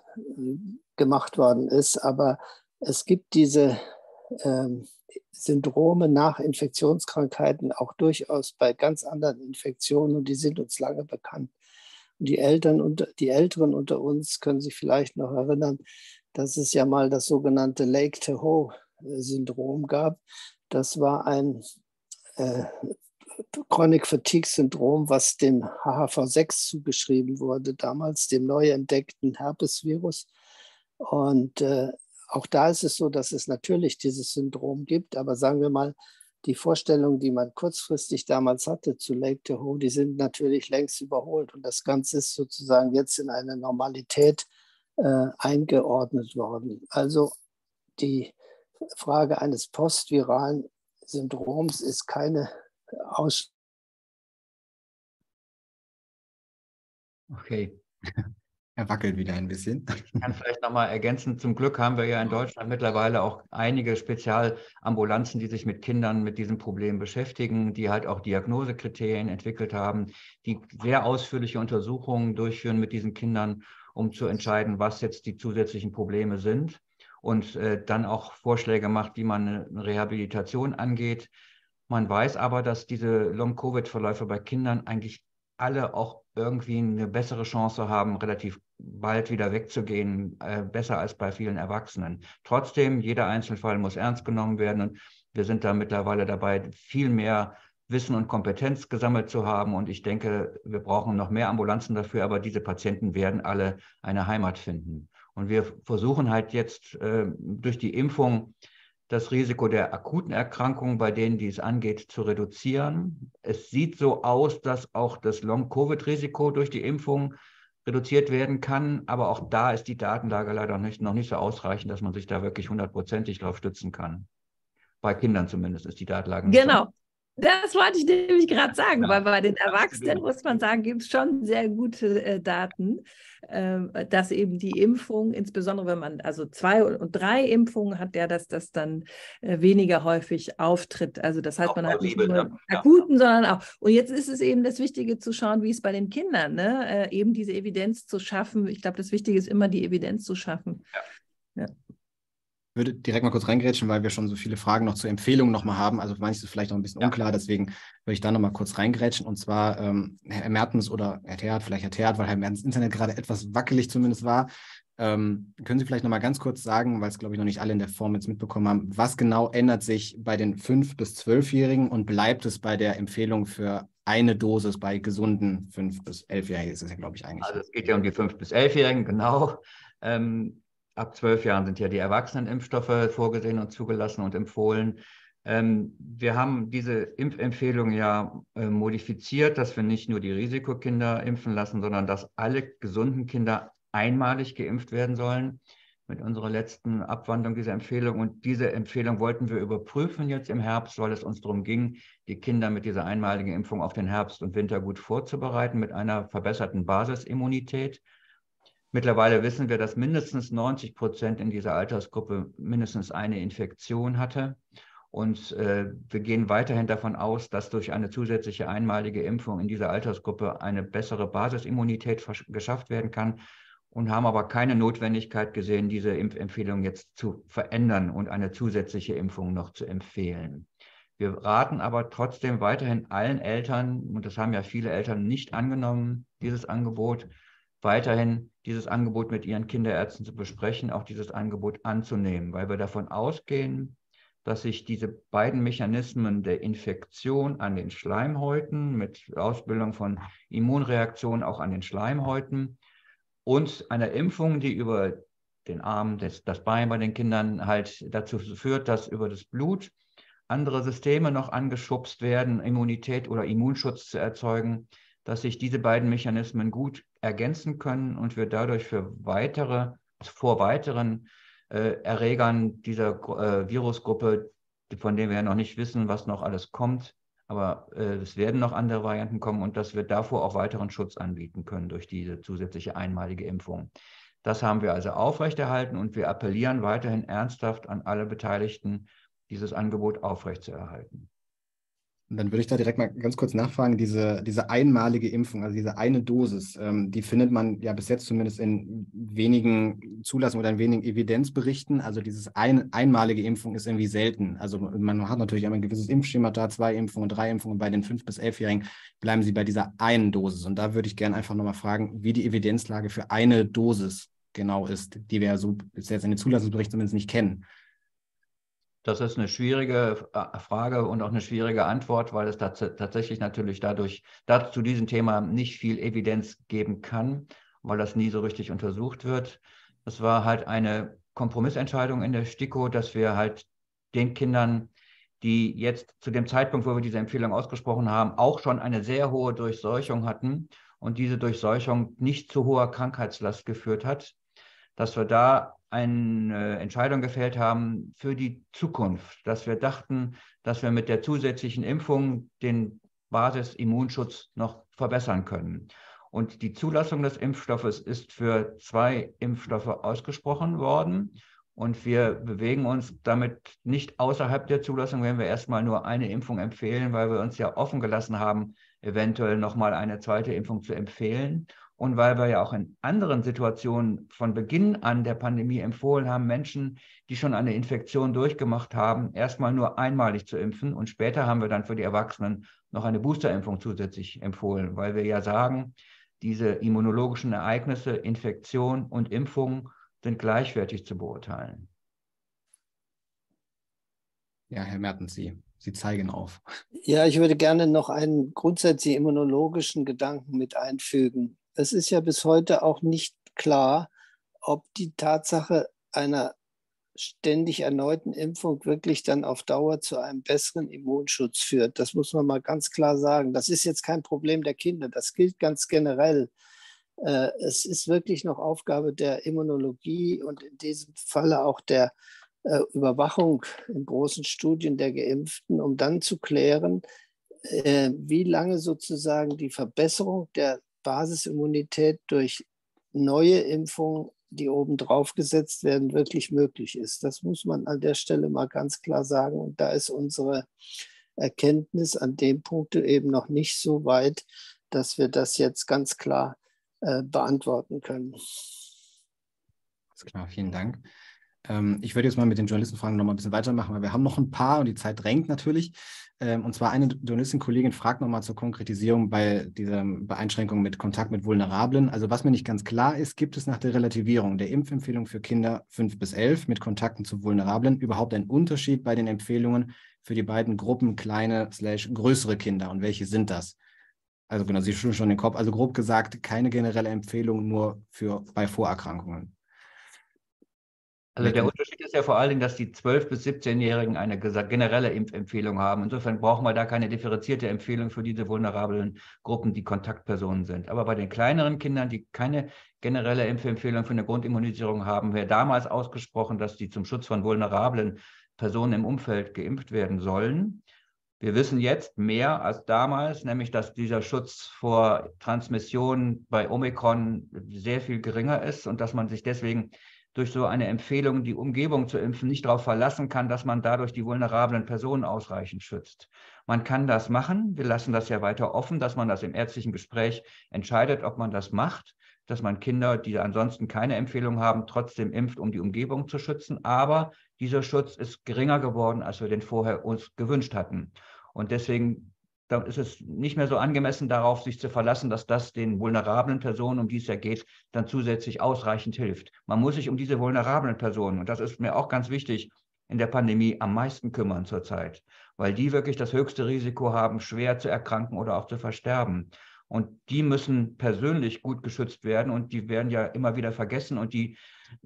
gemacht worden ist, aber es gibt diese ähm, Syndrome nach Infektionskrankheiten auch durchaus bei ganz anderen Infektionen und die sind uns lange bekannt. Und die Eltern und die Älteren unter uns können sich vielleicht noch erinnern, dass es ja mal das sogenannte Lake Tahoe-Syndrom gab. Das war ein äh, Chronic Fatigue Syndrom, was dem HHV6 zugeschrieben wurde, damals dem neu entdeckten Herpesvirus. Und äh, auch da ist es so, dass es natürlich dieses Syndrom gibt, aber sagen wir mal, die Vorstellungen, die man kurzfristig damals hatte zu Lake Tahoe, die sind natürlich längst überholt. Und das Ganze ist sozusagen jetzt in eine Normalität äh, eingeordnet worden. Also die Frage eines postviralen Syndroms ist keine aus. Okay. Er wackelt wieder ein bisschen. Ich kann vielleicht nochmal ergänzen. Zum Glück haben wir ja in Deutschland mittlerweile auch einige Spezialambulanzen, die sich mit Kindern mit diesem Problem beschäftigen, die halt auch Diagnosekriterien entwickelt haben, die sehr ausführliche Untersuchungen durchführen mit diesen Kindern, um zu entscheiden, was jetzt die zusätzlichen Probleme sind und äh, dann auch Vorschläge macht, wie man eine Rehabilitation angeht. Man weiß aber, dass diese Long-Covid-Verläufe bei Kindern eigentlich alle auch irgendwie eine bessere Chance haben, relativ bald wieder wegzugehen, äh, besser als bei vielen Erwachsenen. Trotzdem, jeder Einzelfall muss ernst genommen werden und wir sind da mittlerweile dabei, viel mehr Wissen und Kompetenz gesammelt zu haben. Und ich denke, wir brauchen noch mehr Ambulanzen dafür, aber diese Patienten werden alle eine Heimat finden. Und wir versuchen halt jetzt äh, durch die Impfung das Risiko der akuten Erkrankungen, bei denen dies angeht, zu reduzieren. Es sieht so aus, dass auch das Long-Covid-Risiko durch die Impfung reduziert werden kann, aber auch da ist die Datenlage leider nicht, noch nicht so ausreichend, dass man sich da wirklich hundertprozentig drauf stützen kann. Bei Kindern zumindest ist die Datenlage nicht Genau. So das wollte ich nämlich gerade sagen, ja, weil bei den Erwachsenen, muss man sagen, gibt es schon sehr gute äh, Daten, äh, dass eben die Impfung, insbesondere wenn man also zwei und drei Impfungen hat, ja, dass das dann äh, weniger häufig auftritt. Also das heißt, auch man hat nicht nur ne? akuten, ja. sondern auch. Und jetzt ist es eben das Wichtige zu schauen, wie es bei den Kindern, ne? Äh, eben diese Evidenz zu schaffen. Ich glaube, das Wichtige ist immer, die Evidenz zu schaffen. Ja. ja würde direkt mal kurz reingrätschen, weil wir schon so viele Fragen noch zur Empfehlung nochmal haben. Also manches ist vielleicht noch ein bisschen ja. unklar, deswegen würde ich da nochmal kurz reingrätschen. Und zwar ähm, Herr Mertens oder Herr Theat, vielleicht Herr Theat, weil Herr Mertens Internet gerade etwas wackelig zumindest war. Ähm, können Sie vielleicht nochmal ganz kurz sagen, weil es, glaube ich, noch nicht alle in der Form jetzt mitbekommen haben, was genau ändert sich bei den 5- bis 12-Jährigen und bleibt es bei der Empfehlung für eine Dosis bei gesunden 5- bis 11-Jährigen? Ist es ja, glaube ich, eigentlich. Also es geht ja um die 5- bis 11-Jährigen, genau. Ähm, ab zwölf Jahren sind ja die Erwachsenenimpfstoffe vorgesehen und zugelassen und empfohlen. Ähm, wir haben diese Impfempfehlung ja äh, modifiziert, dass wir nicht nur die Risikokinder impfen lassen, sondern dass alle gesunden Kinder einmalig geimpft werden sollen mit unserer letzten Abwandlung dieser Empfehlung. Und diese Empfehlung wollten wir überprüfen jetzt im Herbst, weil es uns darum ging, die Kinder mit dieser einmaligen Impfung auf den Herbst und Winter gut vorzubereiten mit einer verbesserten Basisimmunität. Mittlerweile wissen wir, dass mindestens 90 Prozent in dieser Altersgruppe mindestens eine Infektion hatte. Und äh, wir gehen weiterhin davon aus, dass durch eine zusätzliche einmalige Impfung in dieser Altersgruppe eine bessere Basisimmunität geschafft werden kann und haben aber keine Notwendigkeit gesehen, diese Impfempfehlung jetzt zu verändern und eine zusätzliche Impfung noch zu empfehlen. Wir raten aber trotzdem weiterhin allen Eltern, und das haben ja viele Eltern nicht angenommen, dieses Angebot, weiterhin dieses Angebot mit ihren Kinderärzten zu besprechen, auch dieses Angebot anzunehmen, weil wir davon ausgehen, dass sich diese beiden Mechanismen der Infektion an den Schleimhäuten mit Ausbildung von Immunreaktionen auch an den Schleimhäuten und einer Impfung, die über den Arm, das, das Bein bei den Kindern halt dazu führt, dass über das Blut andere Systeme noch angeschubst werden, Immunität oder Immunschutz zu erzeugen, dass sich diese beiden Mechanismen gut ergänzen können und wir dadurch für weitere, vor weiteren äh, Erregern dieser äh, Virusgruppe, von denen wir ja noch nicht wissen, was noch alles kommt. Aber äh, es werden noch andere Varianten kommen und dass wir davor auch weiteren Schutz anbieten können durch diese zusätzliche einmalige Impfung. Das haben wir also aufrechterhalten und wir appellieren weiterhin ernsthaft an alle Beteiligten, dieses Angebot aufrechtzuerhalten. Dann würde ich da direkt mal ganz kurz nachfragen, diese, diese einmalige Impfung, also diese eine Dosis, ähm, die findet man ja bis jetzt zumindest in wenigen Zulassungen oder in wenigen Evidenzberichten. Also dieses ein, einmalige Impfung ist irgendwie selten. Also man hat natürlich ein gewisses Impfschema da, zwei Impfungen, drei Impfungen. Bei den fünf bis elfjährigen bleiben sie bei dieser einen Dosis. Und da würde ich gerne einfach nochmal fragen, wie die Evidenzlage für eine Dosis genau ist, die wir ja so bis jetzt in den Zulassungsberichten zumindest nicht kennen. Das ist eine schwierige äh, Frage und auch eine schwierige Antwort, weil es tats tatsächlich natürlich dadurch dazu zu diesem Thema nicht viel Evidenz geben kann, weil das nie so richtig untersucht wird. Es war halt eine Kompromissentscheidung in der STIKO, dass wir halt den Kindern, die jetzt zu dem Zeitpunkt, wo wir diese Empfehlung ausgesprochen haben, auch schon eine sehr hohe Durchseuchung hatten und diese Durchseuchung nicht zu hoher Krankheitslast geführt hat, dass wir da eine Entscheidung gefällt haben für die Zukunft, dass wir dachten, dass wir mit der zusätzlichen Impfung den Basisimmunschutz noch verbessern können. Und die Zulassung des Impfstoffes ist für zwei Impfstoffe ausgesprochen worden. Und wir bewegen uns damit nicht außerhalb der Zulassung, wenn wir erstmal nur eine Impfung empfehlen, weil wir uns ja offen gelassen haben, eventuell nochmal eine zweite Impfung zu empfehlen und weil wir ja auch in anderen Situationen von Beginn an der Pandemie empfohlen haben, Menschen, die schon eine Infektion durchgemacht haben, erstmal nur einmalig zu impfen. Und später haben wir dann für die Erwachsenen noch eine Boosterimpfung zusätzlich empfohlen, weil wir ja sagen, diese immunologischen Ereignisse, Infektion und Impfung sind gleichwertig zu beurteilen. Ja, Herr Mertens, Sie, Sie zeigen auf. Ja, ich würde gerne noch einen grundsätzlichen immunologischen Gedanken mit einfügen es ist ja bis heute auch nicht klar, ob die Tatsache einer ständig erneuten Impfung wirklich dann auf Dauer zu einem besseren Immunschutz führt. Das muss man mal ganz klar sagen. Das ist jetzt kein Problem der Kinder, das gilt ganz generell. Äh, es ist wirklich noch Aufgabe der Immunologie und in diesem Falle auch der äh, Überwachung in großen Studien der Geimpften, um dann zu klären, äh, wie lange sozusagen die Verbesserung der Basisimmunität durch neue Impfungen, die obendrauf gesetzt werden, wirklich möglich ist. Das muss man an der Stelle mal ganz klar sagen. Und da ist unsere Erkenntnis an dem Punkt eben noch nicht so weit, dass wir das jetzt ganz klar äh, beantworten können. Alles klar, vielen Dank. Ähm, ich würde jetzt mal mit den Journalistenfragen noch mal ein bisschen weitermachen, weil wir haben noch ein paar und die Zeit drängt natürlich. Ähm, und zwar eine Journalistin-Kollegin fragt nochmal zur Konkretisierung bei dieser Beeinschränkung mit Kontakt mit Vulnerablen. Also was mir nicht ganz klar ist, gibt es nach der Relativierung der Impfempfehlung für Kinder 5 bis 11 mit Kontakten zu Vulnerablen überhaupt einen Unterschied bei den Empfehlungen für die beiden Gruppen kleine slash größere Kinder und welche sind das? Also genau, Sie schütteln schon den Kopf. Also grob gesagt, keine generelle Empfehlung nur für bei Vorerkrankungen. Also der Unterschied ist ja vor allen Dingen, dass die 12- bis 17-Jährigen eine generelle Impfempfehlung haben. Insofern brauchen wir da keine differenzierte Empfehlung für diese vulnerablen Gruppen, die Kontaktpersonen sind. Aber bei den kleineren Kindern, die keine generelle Impfempfehlung für eine Grundimmunisierung haben, wäre damals ausgesprochen, dass die zum Schutz von vulnerablen Personen im Umfeld geimpft werden sollen. Wir wissen jetzt mehr als damals, nämlich dass dieser Schutz vor Transmission bei Omikron sehr viel geringer ist und dass man sich deswegen durch so eine Empfehlung, die Umgebung zu impfen, nicht darauf verlassen kann, dass man dadurch die vulnerablen Personen ausreichend schützt. Man kann das machen. Wir lassen das ja weiter offen, dass man das im ärztlichen Gespräch entscheidet, ob man das macht, dass man Kinder, die ansonsten keine Empfehlung haben, trotzdem impft, um die Umgebung zu schützen. Aber dieser Schutz ist geringer geworden, als wir den vorher uns gewünscht hatten. Und deswegen dann ist es nicht mehr so angemessen darauf, sich zu verlassen, dass das den vulnerablen Personen, um die es ja geht, dann zusätzlich ausreichend hilft. Man muss sich um diese vulnerablen Personen, und das ist mir auch ganz wichtig, in der Pandemie am meisten kümmern zurzeit, weil die wirklich das höchste Risiko haben, schwer zu erkranken oder auch zu versterben. Und die müssen persönlich gut geschützt werden und die werden ja immer wieder vergessen und die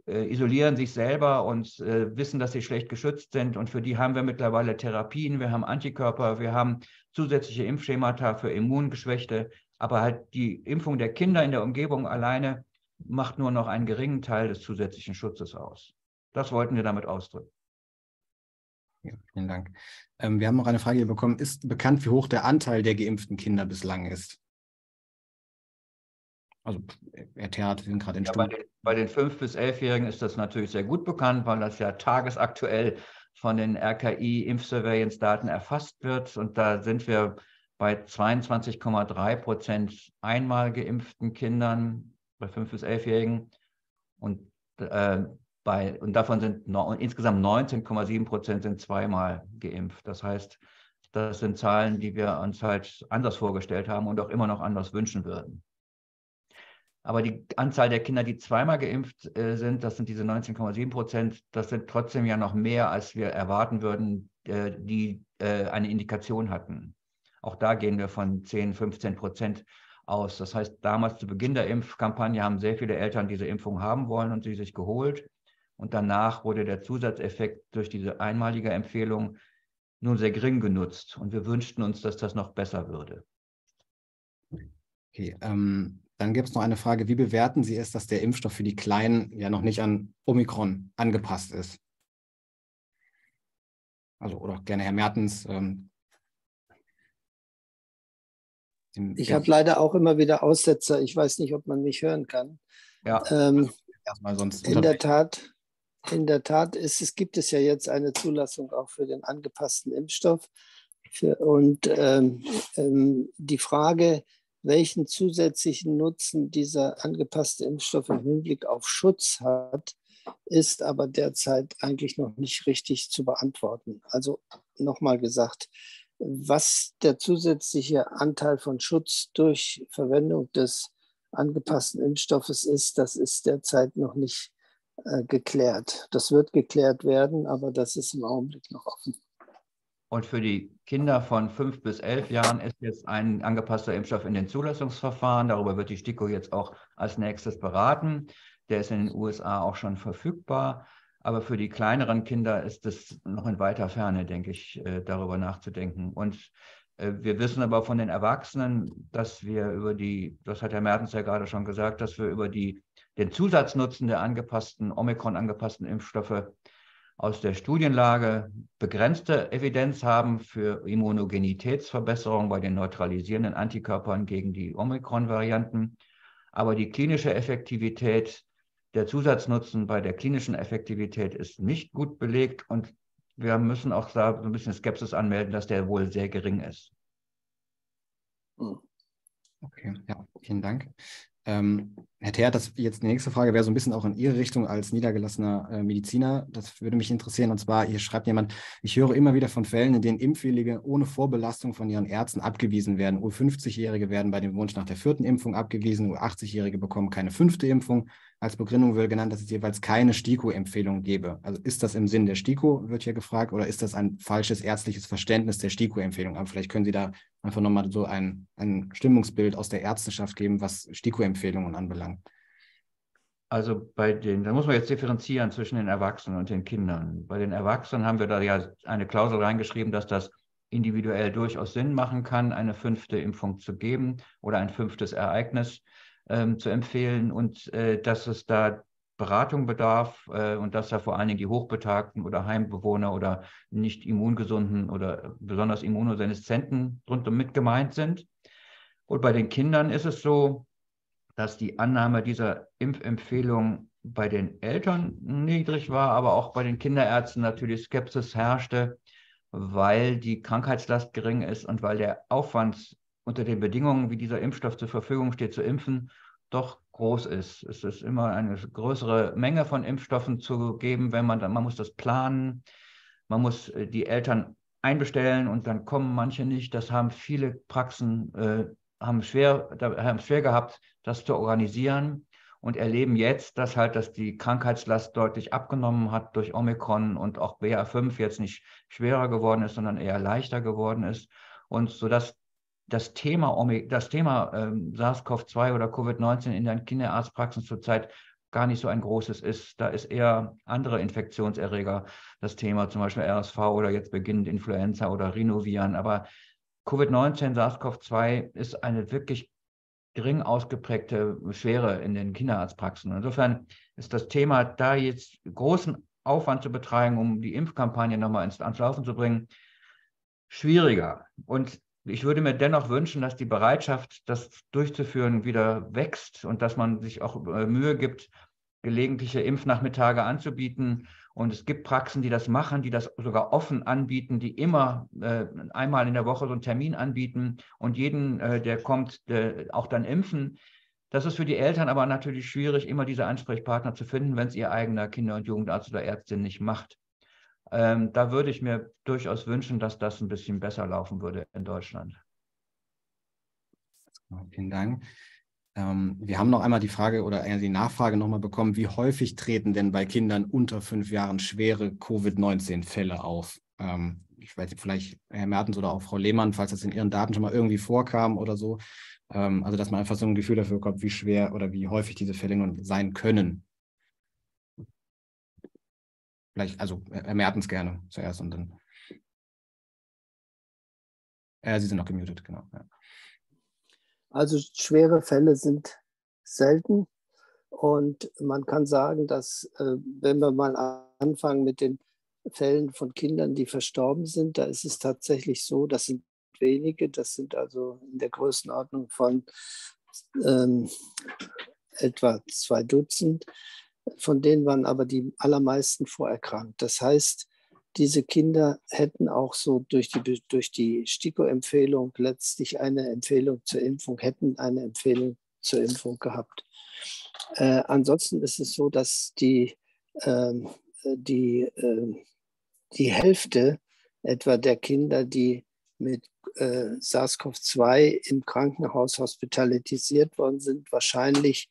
äh, isolieren sich selber und äh, wissen, dass sie schlecht geschützt sind. Und für die haben wir mittlerweile Therapien, wir haben Antikörper, wir haben zusätzliche Impfschemata für Immungeschwächte. Aber halt die Impfung der Kinder in der Umgebung alleine macht nur noch einen geringen Teil des zusätzlichen Schutzes aus. Das wollten wir damit ausdrücken. Ja, vielen Dank. Ähm, wir haben noch eine Frage hier bekommen. Ist bekannt, wie hoch der Anteil der geimpften Kinder bislang ist? Also RTH, wir sind gerade in ja, bei, den, bei den 5- bis 11-Jährigen ist das natürlich sehr gut bekannt, weil das ja tagesaktuell von den RKI-Impfsurveillance-Daten erfasst wird. Und da sind wir bei 22,3 Prozent einmal geimpften Kindern, bei 5- bis 11-Jährigen. Und, äh, und davon sind no, insgesamt 19,7 Prozent sind zweimal geimpft. Das heißt, das sind Zahlen, die wir uns halt anders vorgestellt haben und auch immer noch anders wünschen würden. Aber die Anzahl der Kinder, die zweimal geimpft äh, sind, das sind diese 19,7 Prozent, das sind trotzdem ja noch mehr, als wir erwarten würden, äh, die äh, eine Indikation hatten. Auch da gehen wir von 10, 15 Prozent aus. Das heißt, damals zu Beginn der Impfkampagne haben sehr viele Eltern diese Impfung haben wollen und sie sich geholt. Und danach wurde der Zusatzeffekt durch diese einmalige Empfehlung nur sehr gering genutzt. Und wir wünschten uns, dass das noch besser würde. Okay, ähm, dann gibt es noch eine Frage, wie bewerten Sie es, dass der Impfstoff für die Kleinen ja noch nicht an Omikron angepasst ist? Also, oder gerne Herr Mertens. Ähm, ich habe leider auch immer wieder Aussetzer. Ich weiß nicht, ob man mich hören kann. Ja. Ähm, Erstmal sonst in der Tat, in der Tat ist, es gibt es ja jetzt eine Zulassung auch für den angepassten Impfstoff. Für, und ähm, ähm, die Frage, welchen zusätzlichen Nutzen dieser angepasste Impfstoff im Hinblick auf Schutz hat, ist aber derzeit eigentlich noch nicht richtig zu beantworten. Also nochmal gesagt, was der zusätzliche Anteil von Schutz durch Verwendung des angepassten Impfstoffes ist, das ist derzeit noch nicht äh, geklärt. Das wird geklärt werden, aber das ist im Augenblick noch offen. Und für die Kinder von fünf bis elf Jahren ist jetzt ein angepasster Impfstoff in den Zulassungsverfahren. Darüber wird die STIKO jetzt auch als nächstes beraten. Der ist in den USA auch schon verfügbar. Aber für die kleineren Kinder ist es noch in weiter Ferne, denke ich, äh, darüber nachzudenken. Und äh, wir wissen aber von den Erwachsenen, dass wir über die, das hat Herr Mertens ja gerade schon gesagt, dass wir über die, den Zusatznutzen der angepassten, Omikron angepassten Impfstoffe aus der Studienlage begrenzte Evidenz haben für Immunogenitätsverbesserung bei den neutralisierenden Antikörpern gegen die Omikron-Varianten. Aber die klinische Effektivität, der Zusatznutzen bei der klinischen Effektivität ist nicht gut belegt und wir müssen auch da so ein bisschen Skepsis anmelden, dass der wohl sehr gering ist. Okay, ja, vielen Dank. Ähm, Herr Theer, das jetzt die nächste Frage wäre so ein bisschen auch in Ihre Richtung als niedergelassener äh, Mediziner. Das würde mich interessieren. Und zwar, hier schreibt jemand, ich höre immer wieder von Fällen, in denen Impfwillige ohne Vorbelastung von ihren Ärzten abgewiesen werden. U50-Jährige werden bei dem Wunsch nach der vierten Impfung abgewiesen, U80-Jährige bekommen keine fünfte Impfung. Als Begründung wird genannt, dass es jeweils keine STIKO-Empfehlung gebe. Also ist das im Sinn der STIKO, wird hier gefragt, oder ist das ein falsches ärztliches Verständnis der STIKO-Empfehlung? Aber vielleicht können Sie da einfach nochmal so ein, ein Stimmungsbild aus der Ärzteschaft geben, was STIKO-Empfehlungen anbelangt. Also bei den, da muss man jetzt differenzieren zwischen den Erwachsenen und den Kindern. Bei den Erwachsenen haben wir da ja eine Klausel reingeschrieben, dass das individuell durchaus Sinn machen kann, eine fünfte Impfung zu geben oder ein fünftes Ereignis ähm, zu empfehlen und äh, dass es da Beratung bedarf äh, und dass da vor allen Dingen die Hochbetagten oder Heimbewohner oder nicht immungesunden oder besonders Immunosensizenten rundum mit gemeint sind. Und bei den Kindern ist es so, dass die Annahme dieser Impfempfehlung bei den Eltern niedrig war, aber auch bei den Kinderärzten natürlich Skepsis herrschte, weil die Krankheitslast gering ist und weil der Aufwand unter den Bedingungen, wie dieser Impfstoff zur Verfügung steht, zu impfen, doch groß ist. Es ist immer eine größere Menge von Impfstoffen zu geben, wenn man dann, man muss das planen, man muss äh, die Eltern einbestellen und dann kommen manche nicht. Das haben viele Praxen äh, haben schwer, haben schwer gehabt, das zu organisieren und erleben jetzt, dass halt, dass die Krankheitslast deutlich abgenommen hat durch Omikron und auch BA5 jetzt nicht schwerer geworden ist, sondern eher leichter geworden ist. Und so dass das Thema, das Thema ähm, SARS-CoV-2 oder Covid-19 in den Kinderarztpraxen zurzeit gar nicht so ein großes ist. Da ist eher andere Infektionserreger das Thema, zum Beispiel RSV oder jetzt beginnend Influenza oder Rhinoviren. Aber Covid-19, SARS-CoV-2 ist eine wirklich gering ausgeprägte Schwere in den Kinderarztpraxen. Insofern ist das Thema, da jetzt großen Aufwand zu betreiben, um die Impfkampagne nochmal ins, ans Laufen zu bringen, schwieriger. Und ich würde mir dennoch wünschen, dass die Bereitschaft, das durchzuführen, wieder wächst und dass man sich auch äh, Mühe gibt, gelegentliche Impfnachmittage anzubieten und es gibt Praxen, die das machen, die das sogar offen anbieten, die immer äh, einmal in der Woche so einen Termin anbieten und jeden, äh, der kommt, äh, auch dann impfen. Das ist für die Eltern aber natürlich schwierig, immer diese Ansprechpartner zu finden, wenn es ihr eigener Kinder- und Jugendarzt oder Ärztin nicht macht. Ähm, da würde ich mir durchaus wünschen, dass das ein bisschen besser laufen würde in Deutschland. Vielen Dank. Ähm, wir haben noch einmal die Frage oder die Nachfrage nochmal bekommen, wie häufig treten denn bei Kindern unter fünf Jahren schwere Covid-19-Fälle auf? Ähm, ich weiß nicht, vielleicht Herr Mertens oder auch Frau Lehmann, falls das in Ihren Daten schon mal irgendwie vorkam oder so. Ähm, also, dass man einfach so ein Gefühl dafür bekommt, wie schwer oder wie häufig diese Fälle nun sein können. Vielleicht, also Herr Mertens gerne zuerst und dann. Äh, Sie sind noch gemutet, genau. Ja. Also schwere Fälle sind selten. Und man kann sagen, dass äh, wenn wir mal anfangen mit den Fällen von Kindern, die verstorben sind, da ist es tatsächlich so, das sind wenige, das sind also in der Größenordnung von ähm, etwa zwei Dutzend, von denen waren aber die allermeisten vorerkrankt. Das heißt, diese Kinder hätten auch so durch die, durch die STIKO-Empfehlung letztlich eine Empfehlung zur Impfung, hätten eine Empfehlung zur Impfung gehabt. Äh, ansonsten ist es so, dass die, äh, die, äh, die Hälfte etwa der Kinder, die mit äh, SARS-CoV-2 im Krankenhaus hospitalisiert worden sind, wahrscheinlich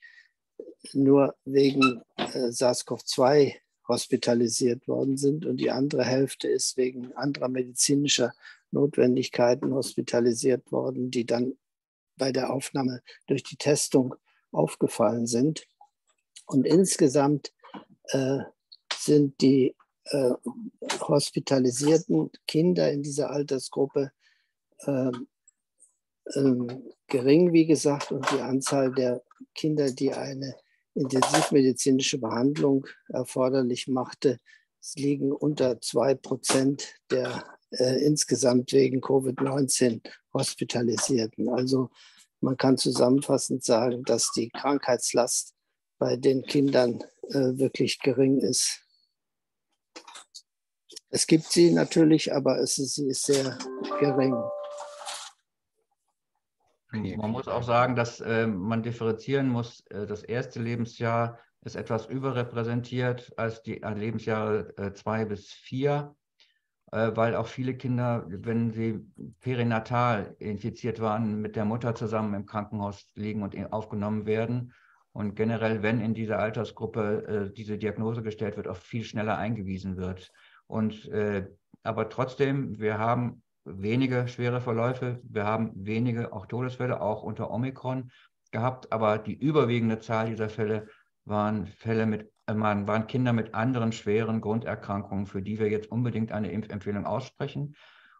nur wegen äh, SARS-CoV-2 hospitalisiert worden sind und die andere Hälfte ist wegen anderer medizinischer Notwendigkeiten hospitalisiert worden, die dann bei der Aufnahme durch die Testung aufgefallen sind. Und insgesamt äh, sind die äh, hospitalisierten Kinder in dieser Altersgruppe äh, gering, wie gesagt, und die Anzahl der Kinder, die eine intensivmedizinische Behandlung erforderlich machte, es liegen unter zwei Prozent der äh, insgesamt wegen Covid-19 Hospitalisierten. Also man kann zusammenfassend sagen, dass die Krankheitslast bei den Kindern äh, wirklich gering ist. Es gibt sie natürlich, aber es ist, sie ist sehr gering. Man muss auch sagen, dass äh, man differenzieren muss. Äh, das erste Lebensjahr ist etwas überrepräsentiert als die äh, Lebensjahre äh, zwei bis vier, äh, weil auch viele Kinder, wenn sie perinatal infiziert waren, mit der Mutter zusammen im Krankenhaus liegen und aufgenommen werden. Und generell, wenn in dieser Altersgruppe äh, diese Diagnose gestellt wird, auch viel schneller eingewiesen wird. Und aber trotzdem, wir haben wenige schwere Verläufe. Wir haben wenige auch Todesfälle, auch unter Omikron gehabt, aber die überwiegende Zahl dieser Fälle waren Fälle mit, äh, waren Kinder mit anderen schweren Grunderkrankungen, für die wir jetzt unbedingt eine Impfempfehlung aussprechen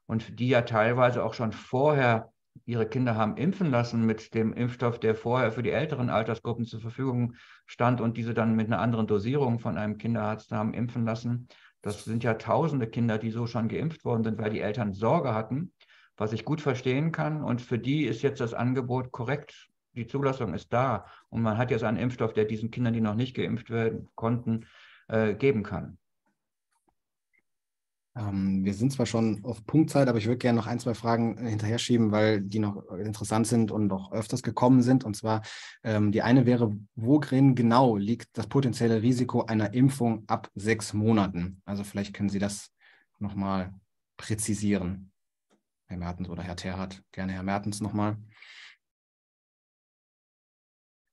und die ja teilweise auch schon vorher ihre Kinder haben impfen lassen mit dem Impfstoff, der vorher für die älteren Altersgruppen zur Verfügung stand und diese dann mit einer anderen Dosierung von einem Kinderarzt haben impfen lassen. Das sind ja tausende Kinder, die so schon geimpft worden sind, weil die Eltern Sorge hatten, was ich gut verstehen kann. Und für die ist jetzt das Angebot korrekt. Die Zulassung ist da und man hat jetzt einen Impfstoff, der diesen Kindern, die noch nicht geimpft werden konnten, äh, geben kann. Ähm, wir sind zwar schon auf Punktzeit, aber ich würde gerne noch ein, zwei Fragen äh, hinterher schieben, weil die noch interessant sind und auch öfters gekommen sind. Und zwar ähm, die eine wäre, worin genau liegt das potenzielle Risiko einer Impfung ab sechs Monaten? Also vielleicht können Sie das nochmal präzisieren. Herr Mertens oder Herr Terhardt. Gerne Herr Mertens nochmal.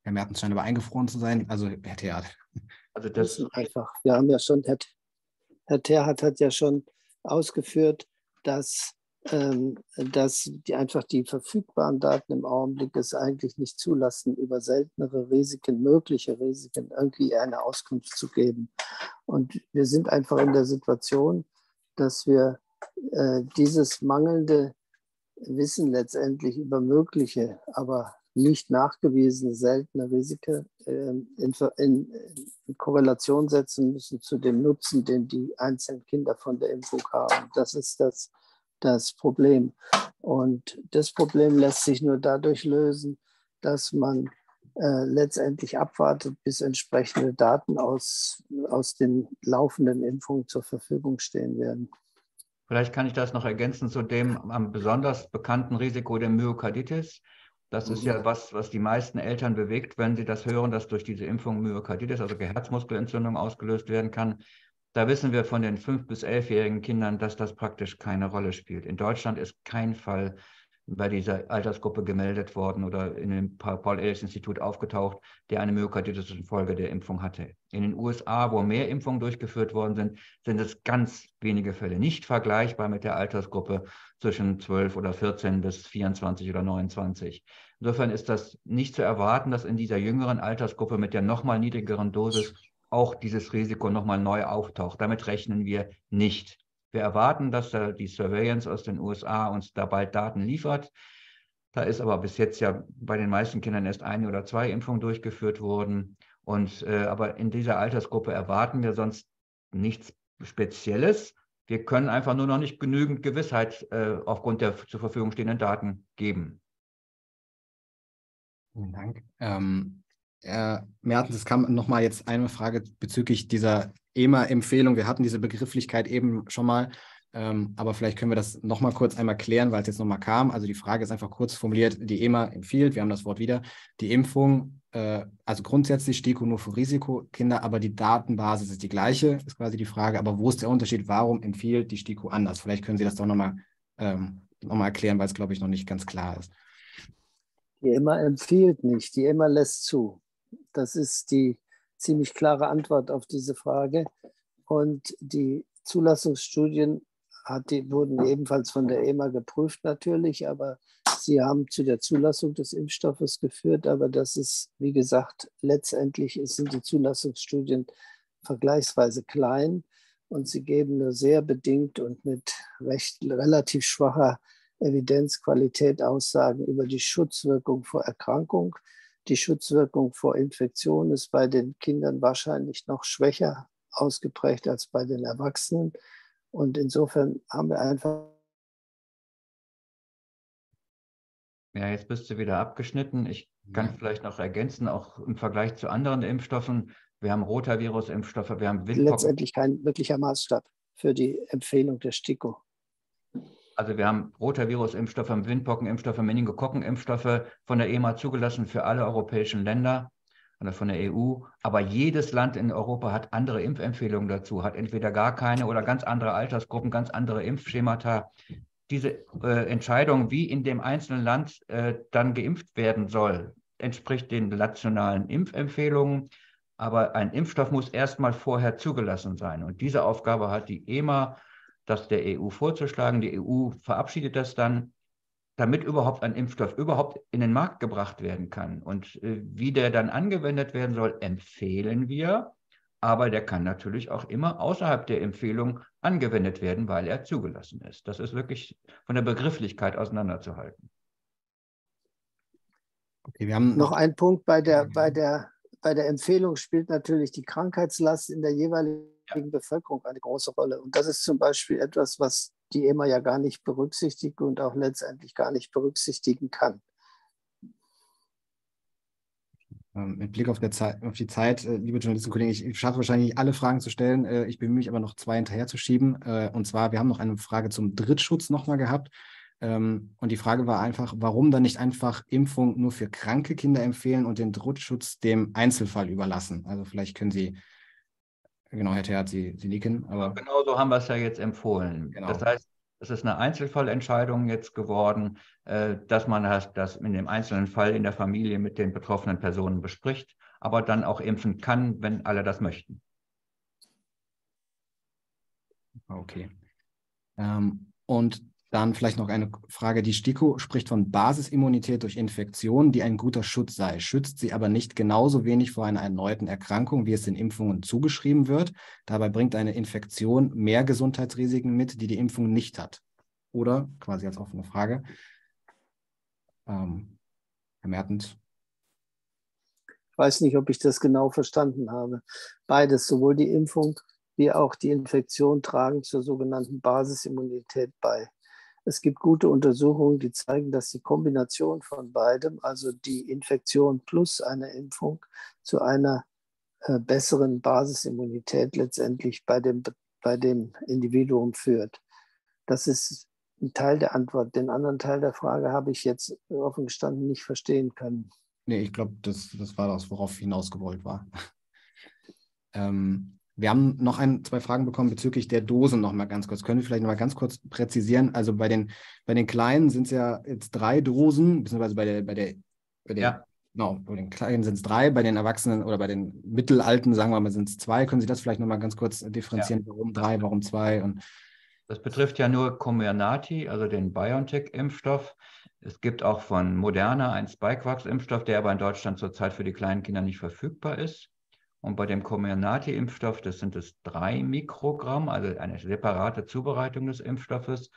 Herr Mertens scheint aber eingefroren zu sein. Also Herr Terhardt. Also das ist einfach, wir haben ja schon, Herr, Herr Terhardt hat ja schon ausgeführt, dass, ähm, dass die, einfach die verfügbaren Daten im Augenblick es eigentlich nicht zulassen, über seltenere Risiken, mögliche Risiken irgendwie eine Auskunft zu geben. Und wir sind einfach in der Situation, dass wir äh, dieses mangelnde Wissen letztendlich über mögliche, aber nicht nachgewiesene seltene Risiken äh, in, in, in, Korrelation setzen müssen zu dem Nutzen, den die einzelnen Kinder von der Impfung haben. Das ist das, das Problem. Und das Problem lässt sich nur dadurch lösen, dass man äh, letztendlich abwartet, bis entsprechende Daten aus, aus den laufenden Impfungen zur Verfügung stehen werden. Vielleicht kann ich das noch ergänzen zu dem am besonders bekannten Risiko der Myokarditis. Das ist ja mhm. was, was die meisten Eltern bewegt, wenn sie das hören, dass durch diese Impfung Myokarditis, also Herzmuskelentzündung, ausgelöst werden kann. Da wissen wir von den fünf- bis elfjährigen Kindern, dass das praktisch keine Rolle spielt. In Deutschland ist kein Fall bei dieser Altersgruppe gemeldet worden oder in dem Paul-Ehrlich-Institut aufgetaucht, der eine Myokarditis infolge der Impfung hatte. In den USA, wo mehr Impfungen durchgeführt worden sind, sind es ganz wenige Fälle, nicht vergleichbar mit der Altersgruppe zwischen 12 oder 14 bis 24 oder 29. Insofern ist das nicht zu erwarten, dass in dieser jüngeren Altersgruppe mit der nochmal niedrigeren Dosis auch dieses Risiko nochmal neu auftaucht. Damit rechnen wir nicht. Wir erwarten, dass die Surveillance aus den USA uns da bald Daten liefert. Da ist aber bis jetzt ja bei den meisten Kindern erst eine oder zwei Impfungen durchgeführt worden. Und, äh, aber in dieser Altersgruppe erwarten wir sonst nichts Spezielles. Wir können einfach nur noch nicht genügend Gewissheit äh, aufgrund der zur Verfügung stehenden Daten geben. Vielen Dank. Ähm, Herr Mertens, es kam nochmal jetzt eine Frage bezüglich dieser EMA-Empfehlung. Wir hatten diese Begrifflichkeit eben schon mal, ähm, aber vielleicht können wir das nochmal kurz einmal klären, weil es jetzt nochmal kam. Also die Frage ist einfach kurz formuliert, die EMA empfiehlt, wir haben das Wort wieder, die Impfung, äh, also grundsätzlich STIKO nur für Risikokinder, aber die Datenbasis ist die gleiche, ist quasi die Frage. Aber wo ist der Unterschied? Warum empfiehlt die STIKO anders? Vielleicht können Sie das doch nochmal ähm, noch erklären, weil es, glaube ich, noch nicht ganz klar ist. Die EMA empfiehlt nicht, die EMA lässt zu. Das ist die ziemlich klare Antwort auf diese Frage. Und die Zulassungsstudien hat die, wurden ebenfalls von der EMA geprüft natürlich, aber sie haben zu der Zulassung des Impfstoffes geführt. Aber das ist, wie gesagt, letztendlich sind die Zulassungsstudien vergleichsweise klein und sie geben nur sehr bedingt und mit recht relativ schwacher Evidenzqualität Aussagen über die Schutzwirkung vor Erkrankung. Die Schutzwirkung vor Infektion ist bei den Kindern wahrscheinlich noch schwächer ausgeprägt als bei den Erwachsenen. Und insofern haben wir einfach. Ja, jetzt bist du wieder abgeschnitten. Ich kann vielleicht noch ergänzen, auch im Vergleich zu anderen Impfstoffen. Wir haben Rotavirus-Impfstoffe, wir haben Windpocken. Letztendlich kein wirklicher Maßstab für die Empfehlung der STIKO. Also wir haben Rotavirus-Impfstoffe, Windpocken-Impfstoffe, Meningokokken-Impfstoffe von der EMA zugelassen für alle europäischen Länder oder von der EU. Aber jedes Land in Europa hat andere Impfempfehlungen dazu, hat entweder gar keine oder ganz andere Altersgruppen, ganz andere Impfschemata. Diese äh, Entscheidung, wie in dem einzelnen Land äh, dann geimpft werden soll, entspricht den nationalen Impfempfehlungen. Aber ein Impfstoff muss erstmal vorher zugelassen sein. Und diese Aufgabe hat die EMA das der EU vorzuschlagen. Die EU verabschiedet das dann damit überhaupt ein Impfstoff überhaupt in den Markt gebracht werden kann. Und äh, wie der dann angewendet werden soll, empfehlen wir. Aber der kann natürlich auch immer außerhalb der Empfehlung angewendet werden, weil er zugelassen ist. Das ist wirklich von der Begrifflichkeit auseinanderzuhalten. Okay, wir haben noch einen Punkt bei der, bei der, bei der Empfehlung spielt natürlich die Krankheitslast in der jeweiligen ja. Bevölkerung eine große Rolle. Und das ist zum Beispiel etwas, was die EMA ja gar nicht berücksichtigt und auch letztendlich gar nicht berücksichtigen kann. Ähm, mit Blick auf, Zeit, auf, die Zeit, äh, liebe Journalistenkollegen, ich, ich schaffe wahrscheinlich nicht alle Fragen zu stellen. Äh, ich bemühe mich aber noch zwei hinterherzuschieben. Äh, und zwar, wir haben noch eine Frage zum Drittschutz nochmal gehabt. Ähm, und die Frage war einfach, warum dann nicht einfach Impfung nur für kranke Kinder empfehlen und den Drittschutz dem Einzelfall überlassen? Also vielleicht können Sie Genau, Herr Theat, Sie, Sie nicken. Aber genau so haben wir es ja jetzt empfohlen. Genau. Das heißt, es ist eine Einzelfallentscheidung jetzt geworden, äh, dass man das in dem einzelnen Fall in der Familie mit den betroffenen Personen bespricht, aber dann auch impfen kann, wenn alle das möchten. Okay. Ähm, und dann vielleicht noch eine Frage. Die STIKO spricht von Basisimmunität durch Infektion, die ein guter Schutz sei, schützt sie aber nicht genauso wenig vor einer erneuten Erkrankung, wie es den Impfungen zugeschrieben wird. Dabei bringt eine Infektion mehr Gesundheitsrisiken mit, die die Impfung nicht hat. Oder, quasi als offene Frage, ähm, Herr Mertens. Ich weiß nicht, ob ich das genau verstanden habe. Beides, sowohl die Impfung wie auch die Infektion tragen zur sogenannten Basisimmunität bei. Es gibt gute Untersuchungen, die zeigen, dass die Kombination von beidem, also die Infektion plus eine Impfung, zu einer äh, besseren Basisimmunität letztendlich bei dem, bei dem Individuum führt. Das ist ein Teil der Antwort. Den anderen Teil der Frage habe ich jetzt offen gestanden nicht verstehen können. Nee, ich glaube, das, das war das, worauf hinausgewollt war. ähm, wir haben noch ein, zwei Fragen bekommen bezüglich der Dosen noch mal ganz kurz. Können wir vielleicht noch mal ganz kurz präzisieren? Also bei den, bei den Kleinen sind es ja jetzt drei Dosen, beziehungsweise bei der, bei der, bei der ja. Genau, bei den Kleinen sind es drei, bei den Erwachsenen oder bei den Mittelalten, sagen wir mal, sind es zwei. Können Sie das vielleicht noch mal ganz kurz differenzieren? Ja. Warum drei, warum zwei? Und das betrifft ja nur Comirnaty, also den BioNTech-Impfstoff. Es gibt auch von Moderna einen Spikevax-Impfstoff, der aber in Deutschland zurzeit für die kleinen Kinder nicht verfügbar ist. Und bei dem Comirnaty-Impfstoff, das sind es drei Mikrogramm, also eine separate Zubereitung des Impfstoffes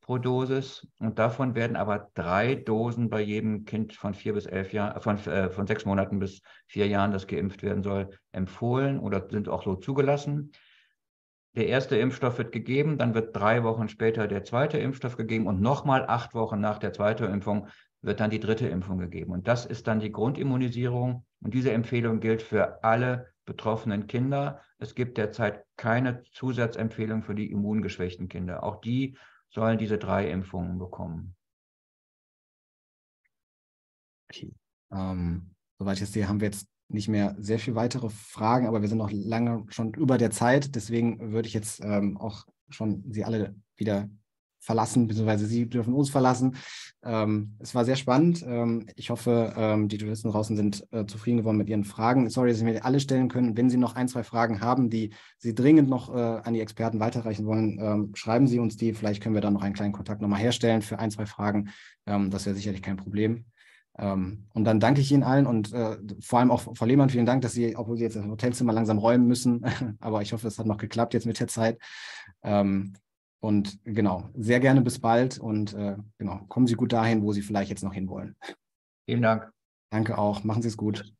pro Dosis. Und davon werden aber drei Dosen bei jedem Kind von vier bis elf Jahren, von, äh, von sechs Monaten bis vier Jahren, das geimpft werden soll, empfohlen oder sind auch so zugelassen. Der erste Impfstoff wird gegeben, dann wird drei Wochen später der zweite Impfstoff gegeben und nochmal acht Wochen nach der zweiten Impfung wird dann die dritte Impfung gegeben. Und das ist dann die Grundimmunisierung. Und diese Empfehlung gilt für alle betroffenen Kinder. Es gibt derzeit keine Zusatzempfehlung für die immungeschwächten Kinder. Auch die sollen diese drei Impfungen bekommen. Okay. Ähm, soweit ich es sehe, haben wir jetzt nicht mehr sehr viele weitere Fragen, aber wir sind noch lange schon über der Zeit. Deswegen würde ich jetzt ähm, auch schon Sie alle wieder verlassen, beziehungsweise Sie dürfen uns verlassen. Ähm, es war sehr spannend. Ähm, ich hoffe, ähm, die Journalisten draußen sind äh, zufrieden geworden mit Ihren Fragen. Sorry, dass Sie mir alle stellen können. Wenn Sie noch ein, zwei Fragen haben, die Sie dringend noch äh, an die Experten weiterreichen wollen, ähm, schreiben Sie uns die. Vielleicht können wir dann noch einen kleinen Kontakt nochmal herstellen für ein, zwei Fragen. Ähm, das wäre sicherlich kein Problem. Ähm, und dann danke ich Ihnen allen und äh, vor allem auch Frau Lehmann, vielen Dank, dass Sie, obwohl Sie jetzt das Hotelzimmer langsam räumen müssen, aber ich hoffe, es hat noch geklappt jetzt mit der Zeit. Und genau, sehr gerne bis bald und äh, genau, kommen Sie gut dahin, wo Sie vielleicht jetzt noch hinwollen. Vielen Dank. Danke auch. Machen Sie es gut.